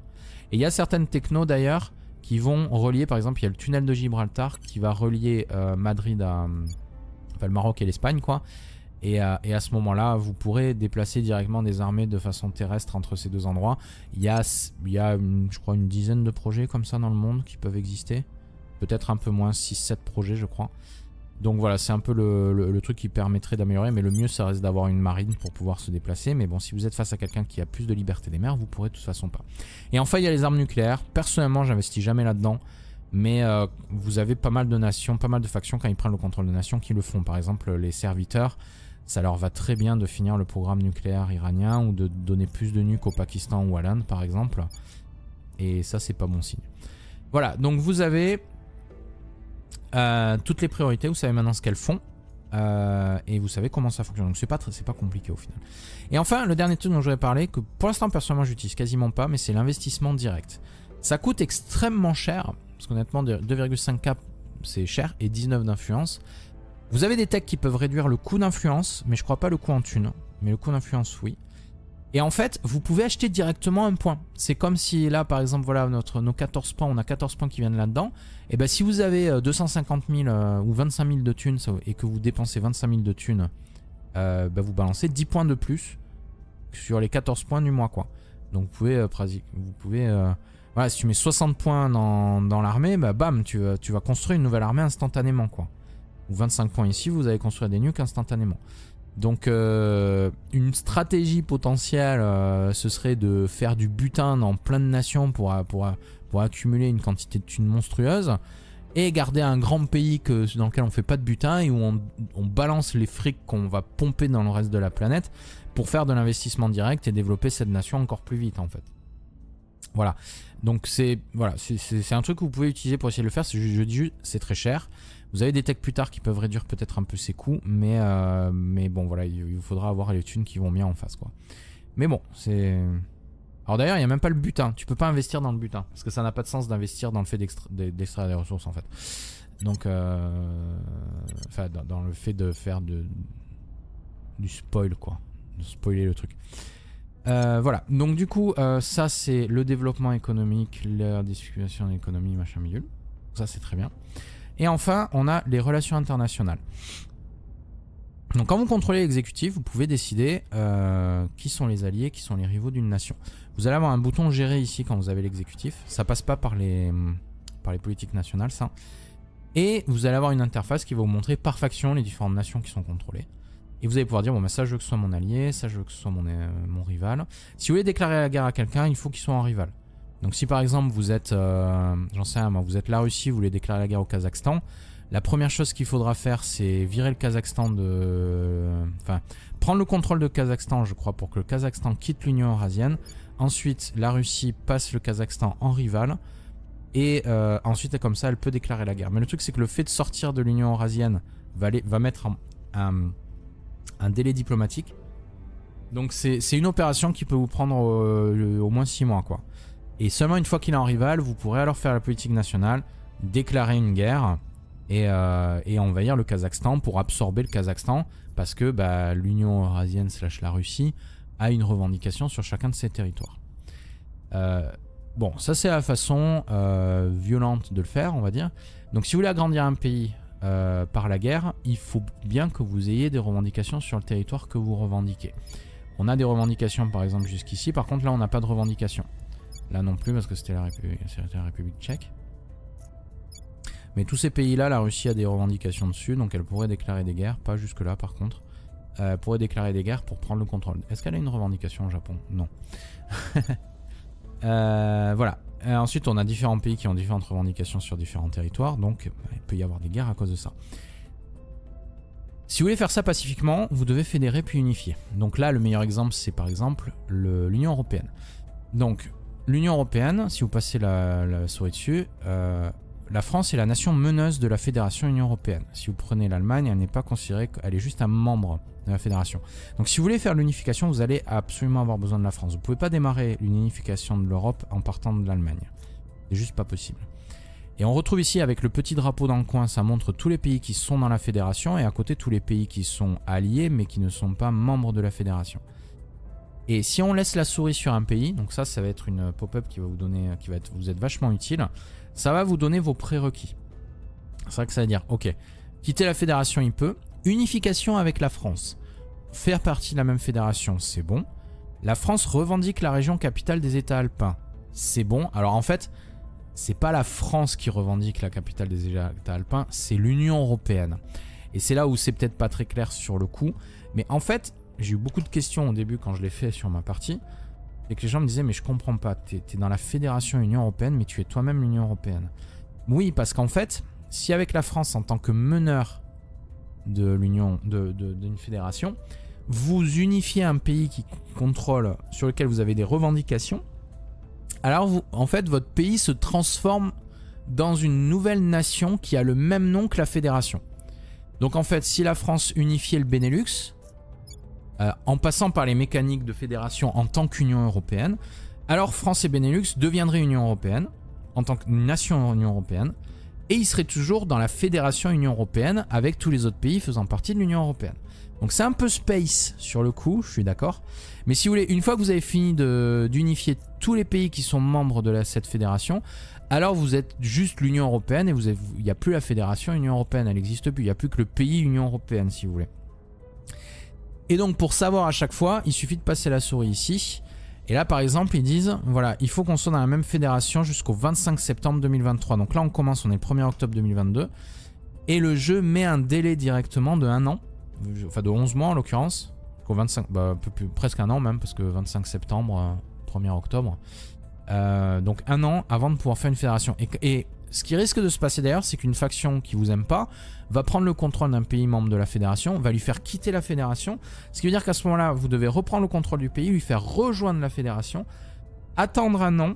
Et il y a certaines technos d'ailleurs qui vont relier, par exemple, il y a le tunnel de Gibraltar qui va relier Madrid à... Enfin, le Maroc et l'Espagne, quoi et, à ce moment-là, vous pourrez déplacer directement des armées de façon terrestre entre ces deux endroits. Il y a, il y a je crois, une dizaine de projets comme ça dans le monde qui peuvent exister. Peut-être un peu moins, 6-7 projets, je crois. Donc voilà, c'est un peu le, truc qui permettrait d'améliorer, mais le mieux, ça reste d'avoir une marine pour pouvoir se déplacer. Mais bon, si vous êtes face à quelqu'un qui a plus de liberté des mers, vous pourrez de toute façon pas. Et enfin, il y a les armes nucléaires. Personnellement, j'investis jamais là-dedans. Mais euh, vous avez pas mal de nations, pas mal de factions quand ils prennent le contrôle de nations qui le font. Par exemple, les serviteurs ça leur va très bien de finir le programme nucléaire iranien ou de donner plus de nuques au Pakistan ou à l'Inde par exemple. Et ça c'est pas bon signe. Voilà, donc vous avez euh, toutes les priorités, vous savez maintenant ce qu'elles font. Euh, et vous savez comment ça fonctionne. Donc c'est pas, c'est pas compliqué au final. Et enfin, le dernier truc dont je voudrais parler, que pour l'instant personnellement j'utilise quasiment pas, mais c'est l'investissement direct. Ça coûte extrêmement cher, parce qu'honnêtement 2,5K c'est cher, et 19 d'influence. Vous avez des techs qui peuvent réduire le coût d'influence, mais je crois pas le coût en thune. Mais le coût d'influence, oui. Et en fait, vous pouvez acheter directement un point. C'est comme si là, par exemple, voilà, notre, nos 14 points, on a 14 points qui viennent là-dedans. Et bien si vous avez 250 euh, 000 euh, ou 25 000 de thunes et que vous dépensez 25 000 de thunes, euh, bah, vous balancez 10 points de plus sur les 14 points du mois, quoi. Donc vous pouvez, vous pouvez voilà, si tu mets 60 points dans, dans l'armée, bah bam, tu, tu vas construire une nouvelle armée instantanément, quoi ou 25 points ici, vous allez construire des nukes instantanément. Donc euh, une stratégie potentielle, euh, ce serait de faire du butin dans plein de nations pour, pour, pour accumuler une quantité de thunes monstrueuse et garder un grand pays que, dans lequel on fait pas de butin et où on, balance les frics qu'on va pomper dans le reste de la planète pour faire de l'investissement direct et développer cette nation encore plus vite en fait. Voilà. Donc c'est voilà, un truc que vous pouvez utiliser pour essayer de le faire. Je dis juste, c'est très cher. Vous avez des techs plus tard qui peuvent réduire peut-être un peu ses coûts, mais, euh, mais bon, voilà, il, faudra avoir les thunes qui vont bien en face, quoi. Mais bon, c'est... Alors d'ailleurs, il n'y a même pas le butin. Tu peux pas investir dans le butin, parce que ça n'a pas de sens d'investir dans le fait d'extraire des ressources, en fait. Donc, euh... enfin, dans, le fait de faire de, du spoil quoi, de spoiler le truc. Euh, voilà, donc du coup, ça c'est le développement économique, la discussion d'économie, machin milieu. Ça c'est très bien. Et enfin, on a les relations internationales. Donc quand vous contrôlez l'exécutif, vous pouvez décider euh, qui sont les alliés, qui sont les rivaux d'une nation. Vous allez avoir un bouton gérer ici quand vous avez l'exécutif. Ça passe pas par les, politiques nationales, ça. Et vous allez avoir une interface qui va vous montrer par faction les différentes nations qui sont contrôlées. Et vous allez pouvoir dire, bon, bah, ça je veux que ce soit mon allié, ça je veux que ce soit mon, euh, mon rival. Si vous voulez déclarer la guerre à quelqu'un, il faut qu'il soit en rival. Donc si par exemple vous êtes, euh, j'en sais rien, vous êtes la Russie, vous voulez déclarer la guerre au Kazakhstan, la première chose qu'il faudra faire, c'est virer le Kazakhstan de... Enfin, prendre le contrôle de Kazakhstan, je crois, pour que le Kazakhstan quitte l'Union Eurasienne. Ensuite, la Russie passe le Kazakhstan en rival. Et euh, ensuite, comme ça, elle peut déclarer la guerre. Mais le truc, c'est que le fait de sortir de l'Union Eurasienne va, mettre un, un, délai diplomatique. Donc c'est une opération qui peut vous prendre euh, au moins 6 mois, quoi. Et seulement une fois qu'il est en rival, vous pourrez alors faire la politique nationale, déclarer une guerre euh, et, envahir le Kazakhstan pour absorber le Kazakhstan parce que bah, l'Union Eurasienne slash la Russie a une revendication sur chacun de ses territoires. Euh, bon, ça c'est la façon euh, violente de le faire, on va dire. Donc si vous voulez agrandir un pays par la guerre, il faut bien que vous ayez des revendications sur le territoire que vous revendiquez. On a des revendications par exemple jusqu'ici, par contre là on n'a pas de revendication. Là non plus parce que c'était la, République tchèque. Mais tous ces pays-là, la Russie a des revendications dessus, donc elle pourrait déclarer des guerres, pas jusque-là par contre. Euh, pourrait déclarer des guerres pour prendre le contrôle. Est-ce qu'elle a une revendication au Japon? Non. Euh, voilà. Euh, ensuite, on a différents pays qui ont différentes revendications sur différents territoires, donc il peut y avoir des guerres à cause de ça. Si vous voulez faire ça pacifiquement, vous devez fédérer puis unifier. Donc là, le meilleur exemple, c'est par exemple l'Union Européenne. Donc, l'Union Européenne, si vous passez la, souris dessus, la France est la nation meneuse de la Fédération Union Européenne. Si vous prenez l'Allemagne, elle n'est pas considérée, elle est juste un membre de la Fédération. Donc si vous voulez faire l'unification, vous allez absolument avoir besoin de la France. Vous ne pouvez pas démarrer une unification de l'Europe en partant de l'Allemagne. C'est juste pas possible. Et on retrouve ici avec le petit drapeau dans le coin, ça montre tous les pays qui sont dans la fédération et à côté tous les pays qui sont alliés mais qui ne sont pas membres de la fédération. Et si on laisse la souris sur un pays, donc ça, ça va être une pop-up qui va vous donner, qui va vous être vachement utile ça va vous donner vos prérequis. C'est vrai que ça veut dire, ok, quitter la fédération il peut, unification avec la France. Faire partie de la même fédération, c'est bon. La France revendique la région capitale des États alpins. C'est bon. Alors en fait, c'est pas la France qui revendique la capitale des États alpins, c'est l'Union européenne. Et c'est là où c'est peut-être pas très clair sur le coup. Mais en fait, j'ai eu beaucoup de questions au début quand je l'ai fait sur ma partie et que les gens me disaient mais je comprends pas, tu es, dans la fédération Union Européenne mais tu es toi-même l'Union Européenne. Oui parce qu'en fait, si avec la France en tant que meneur de l'Union, d'une de, fédération, vous unifiez un pays qui contrôle, sur lequel vous avez des revendications, alors vous, en fait votre pays se transforme dans une nouvelle nation qui a le même nom que la fédération. Donc en fait, si la France unifiait le Benelux, euh, en passant par les mécaniques de fédération en tant qu'Union Européenne, alors France et Benelux deviendraient Union Européenne, en tant que nation Union Européenne, et ils seraient toujours dans la fédération Union Européenne avec tous les autres pays faisant partie de l'Union Européenne. Donc c'est un peu space sur le coup, je suis d'accord. Mais si vous voulez, une fois que vous avez fini d'unifier tous les pays qui sont membres de cette fédération, alors vous êtes juste l'Union Européenne et il n'y a plus la fédération Union Européenne, elle n'existe plus. Il n'y a plus que le pays Union Européenne si vous voulez. Et donc pour savoir à chaque fois, il suffit de passer la souris ici. Et là par exemple ils disent, voilà, il faut qu'on soit dans la même fédération jusqu'au 25 septembre 2023. Donc là on commence, on est le 1er octobre 2022. Et le jeu met un délai directement de 1 an, enfin de 11 mois en l'occurrence. 25, bah, presque un an même, parce que 25 septembre, 1er euh, octobre. Euh, donc un an avant de pouvoir faire une fédération. et ce qui risque de se passer d'ailleurs, c'est qu'une faction qui vous aime pas va prendre le contrôle d'un pays membre de la fédération, va lui faire quitter la fédération. Ce qui veut dire qu'à ce moment-là, vous devez reprendre le contrôle du pays, lui faire rejoindre la fédération, attendre un an,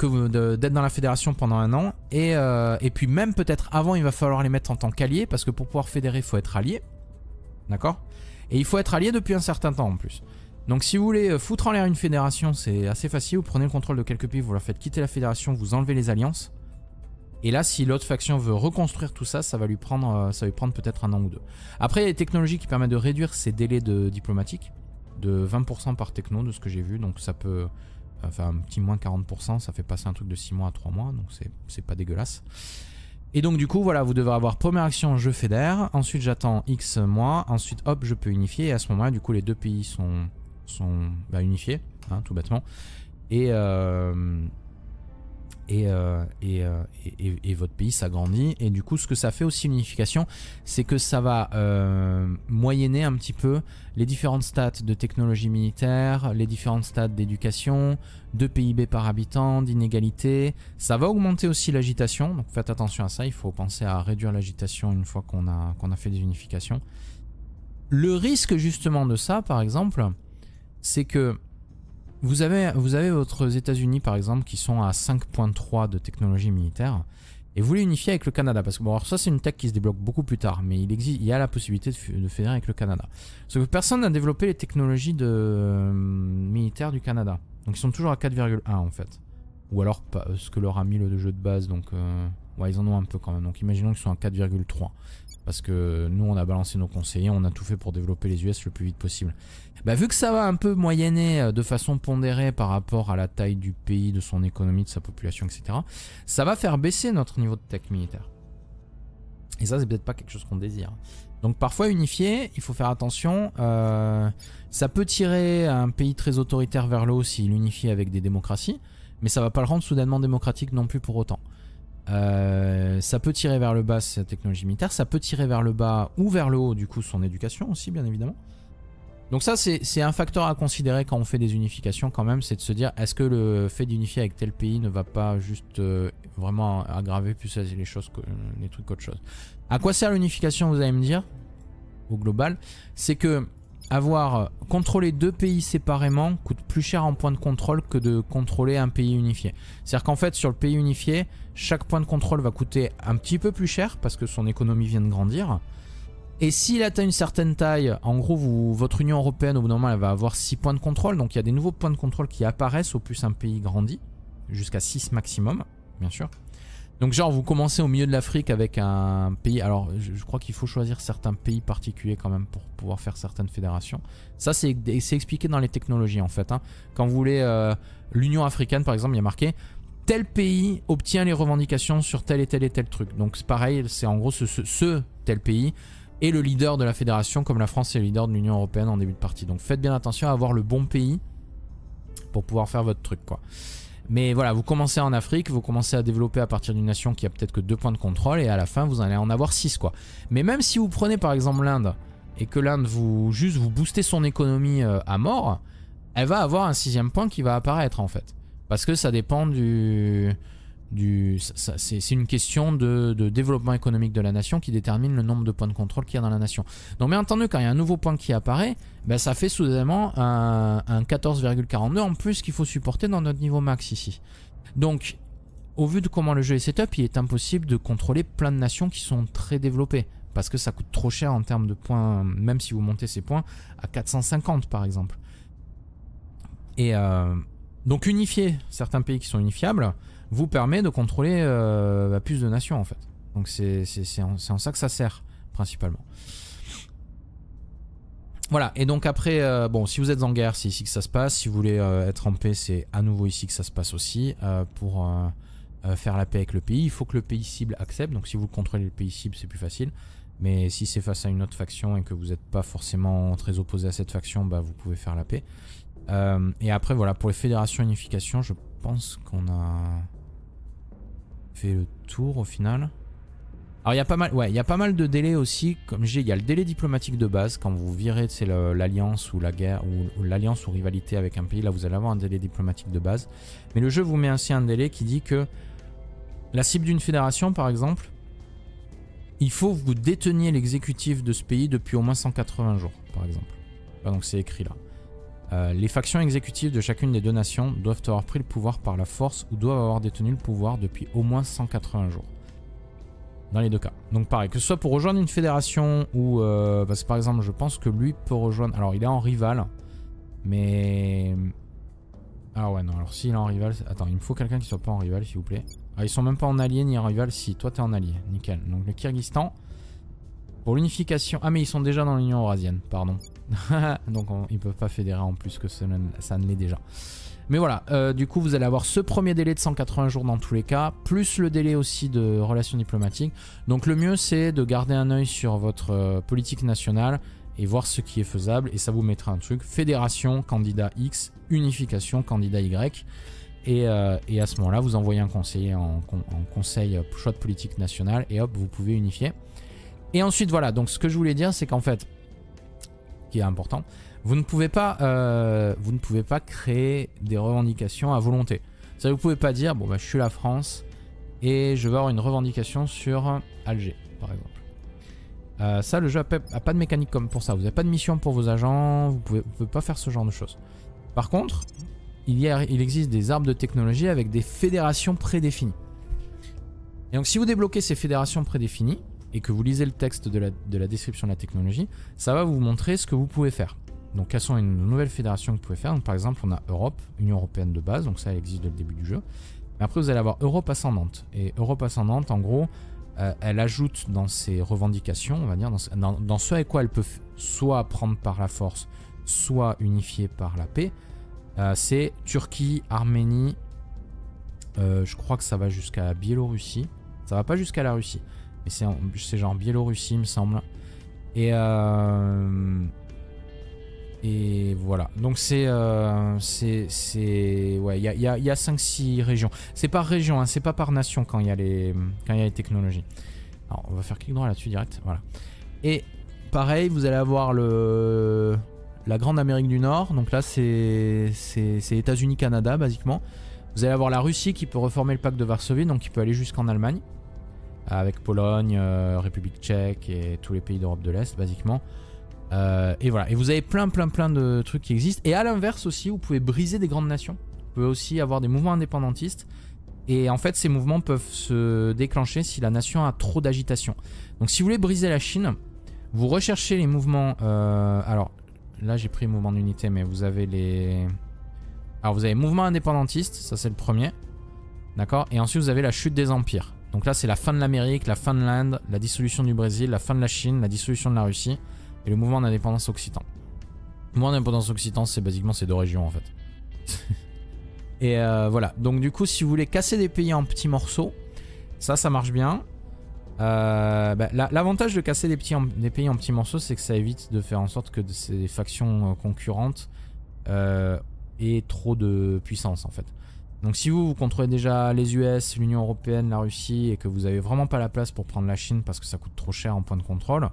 d'être dans la fédération pendant un an, et, euh, et puis même peut-être avant, il va falloir les mettre en tant qu'alliés, parce que pour pouvoir fédérer, il faut être allié. D'accord? Et il faut être allié depuis un certain temps en plus. Donc si vous voulez euh, foutre en l'air une fédération, c'est assez facile. Vous prenez le contrôle de quelques pays, vous leur faites quitter la fédération, vous enlevez les alliances. Et là, si l'autre faction veut reconstruire tout ça, ça va lui prendre, euh, ça va lui prendre peut-être un an ou deux. Après, il y a des technologies qui permettent de réduire ces délais de diplomatique de 20% par techno de ce que j'ai vu. Donc ça peut, enfin un petit moins 40%, ça fait passer un truc de 6 mois à 3 mois, donc c'est pas dégueulasse. Et donc du coup, voilà, vous devrez avoir première action, je fédère, ensuite j'attends X mois, ensuite hop, je peux unifier, et à ce moment-là, du coup, les deux pays sont, sont bah, unifiés, hein, tout bêtement. Et, euh, euh, euh, et, et, votre pays s'agrandit. Et du coup, ce que ça fait aussi l'unification, c'est que ça va euh, moyenner un petit peu les différentes stats de technologie militaire, les différentes stats d'éducation, de PIB par habitant, d'inégalité. Ça va augmenter aussi l'agitation, donc faites attention à ça. Il faut penser à réduire l'agitation une fois qu'on a, qu'on a fait des unifications. Le risque justement de ça, par exemple, c'est que vous avez, vous votre États-Unis par exemple qui sont à 5.3 de technologie militaire et vous voulez unifier avec le Canada parce que bon, alors ça c'est une tech qui se débloque beaucoup plus tard, mais il existe, il y a la possibilité de, fédérer avec le Canada. Sauf que personne n'a développé les technologies de, euh, militaires du Canada, donc ils sont toujours à 4,1 en fait, ou alors euh, ce que leur a mis le jeu de base, donc euh, ouais ils en ont un peu quand même. Donc imaginons qu'ils sont à 4,3 parce que nous on a balancé nos conseillers, on a tout fait pour développer les US le plus vite possible. Bah, vu que ça va un peu moyenner euh, de façon pondérée par rapport à la taille du pays, de son économie, de sa population, etc., ça va faire baisser notre niveau de tech militaire. Et ça, c'est peut-être pas quelque chose qu'on désire. Donc parfois unifié, il faut faire attention. Euh, ça peut tirer un pays très autoritaire vers le haut s'il unifie avec des démocraties, mais ça va pas le rendre soudainement démocratique non plus pour autant. Euh, ça peut tirer vers le bas sa technologie militaire, ça peut tirer vers le bas ou vers le haut du coup son éducation aussi bien évidemment. Donc ça, c'est un facteur à considérer quand on fait des unifications quand même, c'est de se dire, est-ce que le fait d'unifier avec tel pays ne va pas juste euh, vraiment aggraver plus les choses, que, les trucs qu'autre chose? À quoi sert l'unification, vous allez me dire, au global? C'est que avoir contrôlé deux pays séparément coûte plus cher en point de contrôle que de contrôler un pays unifié. C'est-à-dire qu'en fait, sur le pays unifié, chaque point de contrôle va coûter un petit peu plus cher parce que son économie vient de grandir. Et s'il atteint une certaine taille, en gros, votre Union Européenne, au bout d'un moment, elle va avoir 6 points de contrôle. Donc il y a des nouveaux points de contrôle qui apparaissent au plus un pays grandit. Jusqu'à 6 maximum, bien sûr. Donc genre, vous commencez au milieu de l'Afrique avec un pays... Alors, je, crois qu'il faut choisir certains pays particuliers quand même pour pouvoir faire certaines fédérations. Ça, c'est expliqué dans les technologies, en fait. Hein. Quand vous voulez... Euh, L'Union Africaine, par exemple, il y a marqué tel pays obtient les revendications sur tel et tel et tel truc. Donc c'est pareil, c'est en gros ce, tel pays et le leader de la fédération, comme la France est le leader de l'Union Européenne en début de partie. Donc faites bien attention à avoir le bon pays pour pouvoir faire votre truc quoi. Mais voilà, vous commencez en Afrique, vous commencez à développer à partir d'une nation qui a peut-être que deux points de contrôle et à la fin vous allez en avoir 6 quoi. Mais même si vous prenez par exemple l'Inde et que l'Inde vous juste vous boostez son économie euh, à mort, elle va avoir un sixième point qui va apparaître en fait. Parce que ça dépend du c'est une question de, développement économique de la nation qui détermine le nombre de points de contrôle qu'il y a dans la nation. Donc bien entendu, quand il y a un nouveau point qui apparaît, ben, ça fait soudainement un, 14,42 en plus qu'il faut supporter dans notre niveau max ici. Donc, au vu de comment le jeu est setup, il est impossible de contrôler plein de nations qui sont très développées. Parce que ça coûte trop cher en termes de points, même si vous montez ces points à 450 par exemple. Et euh, donc unifier certains pays qui sont unifiables, vous permet de contrôler euh, bah, plus de nations en fait. Donc c'est en, en, ça que ça sert principalement. Voilà, et donc après, euh, bon, si vous êtes en guerre, c'est ici que ça se passe. Si vous voulez euh, être en paix, c'est à nouveau ici que ça se passe aussi. pour faire la paix avec le pays, il faut que le pays cible accepte. Donc si vous contrôlez le pays cible, c'est plus facile. Mais si c'est face à une autre faction et que vous n'êtes pas forcément très opposé à cette faction, bah, vous pouvez faire la paix. et après, voilà, pour les fédérations unification, je pense qu'on a fait le tour au final. Alors il y a pas mal, ouais, il y a pas mal de délais aussi. Comme j'ai, il y a le délai diplomatique de base quand vous virez, c'est l'alliance ou la guerre ou, l'alliance ou rivalité avec un pays. Là, vous allez avoir un délai diplomatique de base. Mais le jeu vous met ainsi un délai qui dit que la cible d'une fédération, par exemple, il faut que vous déteniez l'exécutif de ce pays depuis au moins 180 jours, par exemple. donc c'est écrit là. Euh, les factions exécutives de chacune des deux nations doivent avoir pris le pouvoir par la force ou doivent avoir détenu le pouvoir depuis au moins 180 jours. Dans les deux cas. Donc pareil, que ce soit pour rejoindre une fédération ou... Euh, parce que par exemple, je pense que lui peut rejoindre... Alors il est en rival, mais... Ah ouais, non, alors s'il est en rival... Attends, il me faut quelqu'un qui soit pas en rival, s'il vous plaît. Ah, ils sont même pas en allié ni en rival. Si, toi t'es en allié. Nickel. Donc le Kyrgyzstan. Pour l'unification. Ah, mais ils sont déjà dans l'Union Eurasienne, pardon. Donc on- ils peuvent pas fédérer en plus que ça ne, ne l'est déjà. Mais voilà, euh, du coup vous allez avoir ce premier délai de 180 jours dans tous les cas, plus le délai aussi de relations diplomatiques. Donc le mieux c'est de garder un œil sur votre euh, politique nationale et voir ce qui est faisable. Et ça vous mettra un truc, fédération, candidat X, unification, candidat Y. Et, euh, à ce moment-là, vous envoyez un conseiller en, en conseil choix de politique nationale et hop, vous pouvez unifier. Et ensuite, voilà, donc ce que je voulais dire, c'est qu'en fait, qui est important, vous ne pouvez pas, euh, vous ne pouvez pas créer des revendications à volonté. Ça, vous pouvez pas dire, bon bah je suis la France et je veux avoir une revendication sur Alger, par exemple. Euh, ça, le jeu a pas, de mécanique comme pour ça. Vous n'avez pas de mission pour vos agents, vous pouvez, vous pouvez pas faire ce genre de choses. Par contre, il, y a, il existe des arbres de technologie avec des fédérations prédéfinies. Et donc, si vous débloquez ces fédérations prédéfinies et que vous lisez le texte de la, de la description de la technologie, ça va vous montrer ce que vous pouvez faire. Donc, quelles sont les nouvelles fédérations que vous pouvez faire Donc, Par exemple, on a Europe, Union Européenne de base, donc ça, elle existe dès le début du jeu. Mais après, vous allez avoir Europe ascendante. Et Europe ascendante, en gros, euh, elle ajoute dans ses revendications, on va dire, dans, dans- ce avec quoi elle peut soit prendre par la force, soit unifier par la paix, euh, c'est Turquie, Arménie, euh, je crois que ça va jusqu'à Biélorussie. Ça va pas jusqu'à la Russie, mais c'est en- c'est genre Biélorussie, il me semble. Et euh, et voilà. Donc c'est euh, c'est ouais, il y a, il y a- il y a 5-6 régions. C'est par région, hein, c'est pas par nation quand il y a les y a les technologies. Alors on va faire clic droit là-dessus direct, voilà. Et pareil, vous allez avoir le la grande Amérique du Nord. Donc là c'est c'est c'est États-Unis, Canada basiquement. Vous allez avoir la Russie qui peut reformer le pacte de Varsovie, donc qui peut aller jusqu'en Allemagne, avec Pologne, euh, République tchèque et tous les pays d'Europe de l'Est, basiquement. Euh, et voilà. Et vous avez plein, plein, plein de trucs qui existent. Et à l'inverse aussi, vous pouvez briser des grandes nations. Vous pouvez aussi avoir des mouvements indépendantistes. Et en fait, ces mouvements peuvent se déclencher si la nation a trop d'agitation. Donc, si vous voulez briser la Chine, vous recherchez les mouvements. euh, alors, là, j'ai pris mouvement d'unité, mais vous avez les. Alors, vous avez mouvement indépendantiste, ça c'est le premier. D'accord? Et ensuite, vous avez la chute des empires. Donc là, c'est la fin de l'Amérique, la fin de l'Inde, la dissolution du Brésil, la fin de la Chine, la dissolution de la Russie et le mouvement d'indépendance occitan. Le mouvement d'indépendance occitan, c'est basiquement ces deux régions en fait. et euh, voilà. Donc du coup, si vous voulez casser des pays en petits morceaux, ça, ça marche bien. Euh, bah, la- L'avantage de casser des, pays en petits morceaux, c'est que ça évite de faire en sorte que ces factions euh, concurrentes aient trop de puissance en fait. Donc si vous, vous contrôlez déjà les US, l'Union Européenne, la Russie et que vous avez vraiment pas la place pour prendre la Chine parce que ça coûte trop cher en point de contrôle,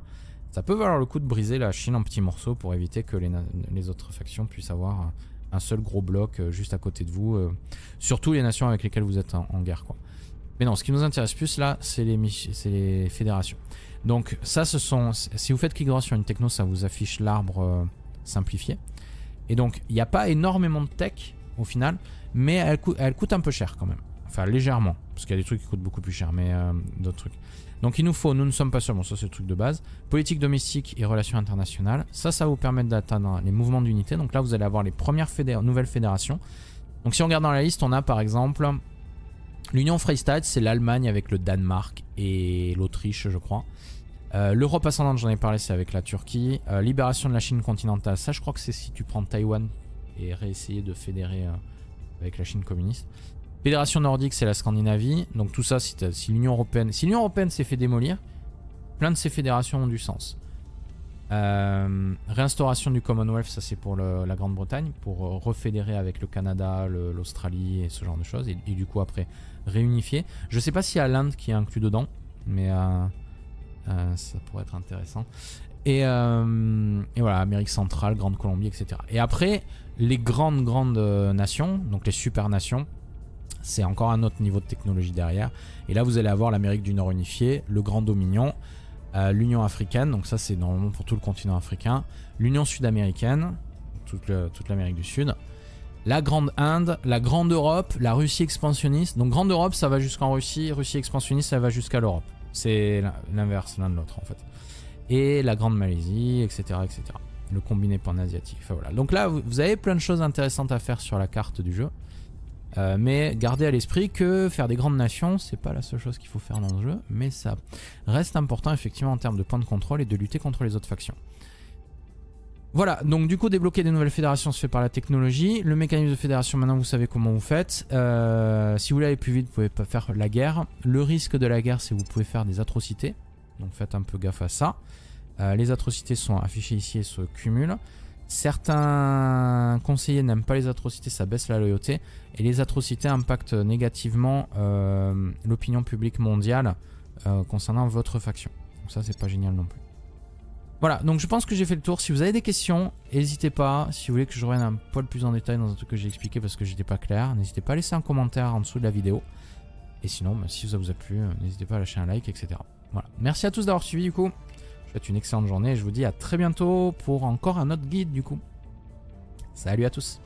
ça peut valoir le coup de briser la Chine en petits morceaux pour éviter que les, autres factions puissent avoir un- seul gros bloc euh, juste à côté de vous. euh, surtout les nations avec lesquelles vous êtes en, guerre quoi. Mais non, ce qui nous intéresse plus là, c'est les, mich- c'est les fédérations. Donc ça, ce sont... Si vous faites clic droit sur une techno, ça vous affiche l'arbre euh, simplifié. Et donc, il n'y a pas énormément de tech au final, mais elle, coûte- un peu cher quand même. Enfin, légèrement. Parce qu'il y a des trucs qui coûtent beaucoup plus cher, mais euh, d'autres trucs. Donc, il nous faut, nous ne sommes pas seuls, bon, ça c'est le truc de base, politique domestique et relations internationales. Ça, ça va vous permettre d'atteindre les mouvements d'unité. Donc là, vous allez avoir les premières nouvelles fédérations. Donc, si on regarde dans la liste, on a par exemple l'Union Freistaat, c'est l'Allemagne avec le Danemark et l'Autriche, je crois. Euh, L'Europe ascendante, j'en ai parlé, c'est avec la Turquie. Euh, libération de la Chine continentale, ça je crois que c'est si tu prends Taïwan et réessayer de fédérer la Chine communiste. Fédération nordique, c'est la Scandinavie. Donc tout ça, si, l'Union européenne, si l'Union européenne s'est fait démolir, plein de ces fédérations ont du sens. Euh, réinstauration du Commonwealth, ça c'est pour la Grande-Bretagne, pour euh, refédérer avec le Canada, l'Australie et ce genre de choses, et, et du coup après réunifier. Je sais pas s'il y a l'Inde qui est inclus dedans, mais euh, euh, ça pourrait être intéressant. Et, euh, et voilà, Amérique centrale, Grande Colombie, etc. Et après, les grandes, grandes euh, nations, donc les super nations, c'est encore un autre niveau de technologie derrière. Et là, vous allez avoir l'Amérique du Nord unifiée, le Grand Dominion, euh, l'Union africaine, donc ça c'est normalement pour tout le continent africain, l'Union sud-américaine, toute l'Amérique du Sud, la Grande Inde, la Grande Europe, la Russie expansionniste. Donc Grande Europe, ça va jusqu'en Russie, Russie expansionniste, ça va jusqu'à l'Europe. C'est l'in- l'inverse l'un de l'autre en fait. Et la Grande Malaisie, etc. etc. Le combiné pan-asiatique. Enfin voilà. Donc là, vous avez plein de choses intéressantes à faire sur la carte du jeu. Euh, mais gardez à l'esprit que faire des grandes nations, c'est pas la seule chose qu'il faut faire dans le jeu, mais ça reste important effectivement en termes de points de contrôle et de lutter contre les autres factions. Voilà, donc du coup débloquer des nouvelles fédérations se fait par la technologie. Le mécanisme de fédération, maintenant vous savez comment vous faites. Euh, si vous voulez aller plus vite, vous pouvez pas faire la guerre. Le risque de la guerre, c'est que vous pouvez faire des atrocités. Donc faites un peu gaffe à ça. Euh, les atrocités sont affichées ici et se cumulent. Certains conseillers n'aiment pas les atrocités, ça baisse la loyauté. Et les atrocités impactent négativement euh, l'opinion publique mondiale concernant votre faction. Donc ça c'est pas génial non plus. Voilà, donc je pense que j'ai fait le tour. Si vous avez des questions, n'hésitez pas. Si vous voulez que je revienne un poil plus en détail dans un truc que j'ai expliqué parce que j'étais pas clair, n'hésitez pas à laisser un commentaire en dessous de la vidéo. Et sinon, bah, si ça vous a plu, euh, n'hésitez pas à lâcher un like, etc. Voilà. Merci à tous d'avoir suivi du coup. Je vous souhaite une excellente journée je vous dis à très bientôt pour encore un autre guide du coup. Salut à tous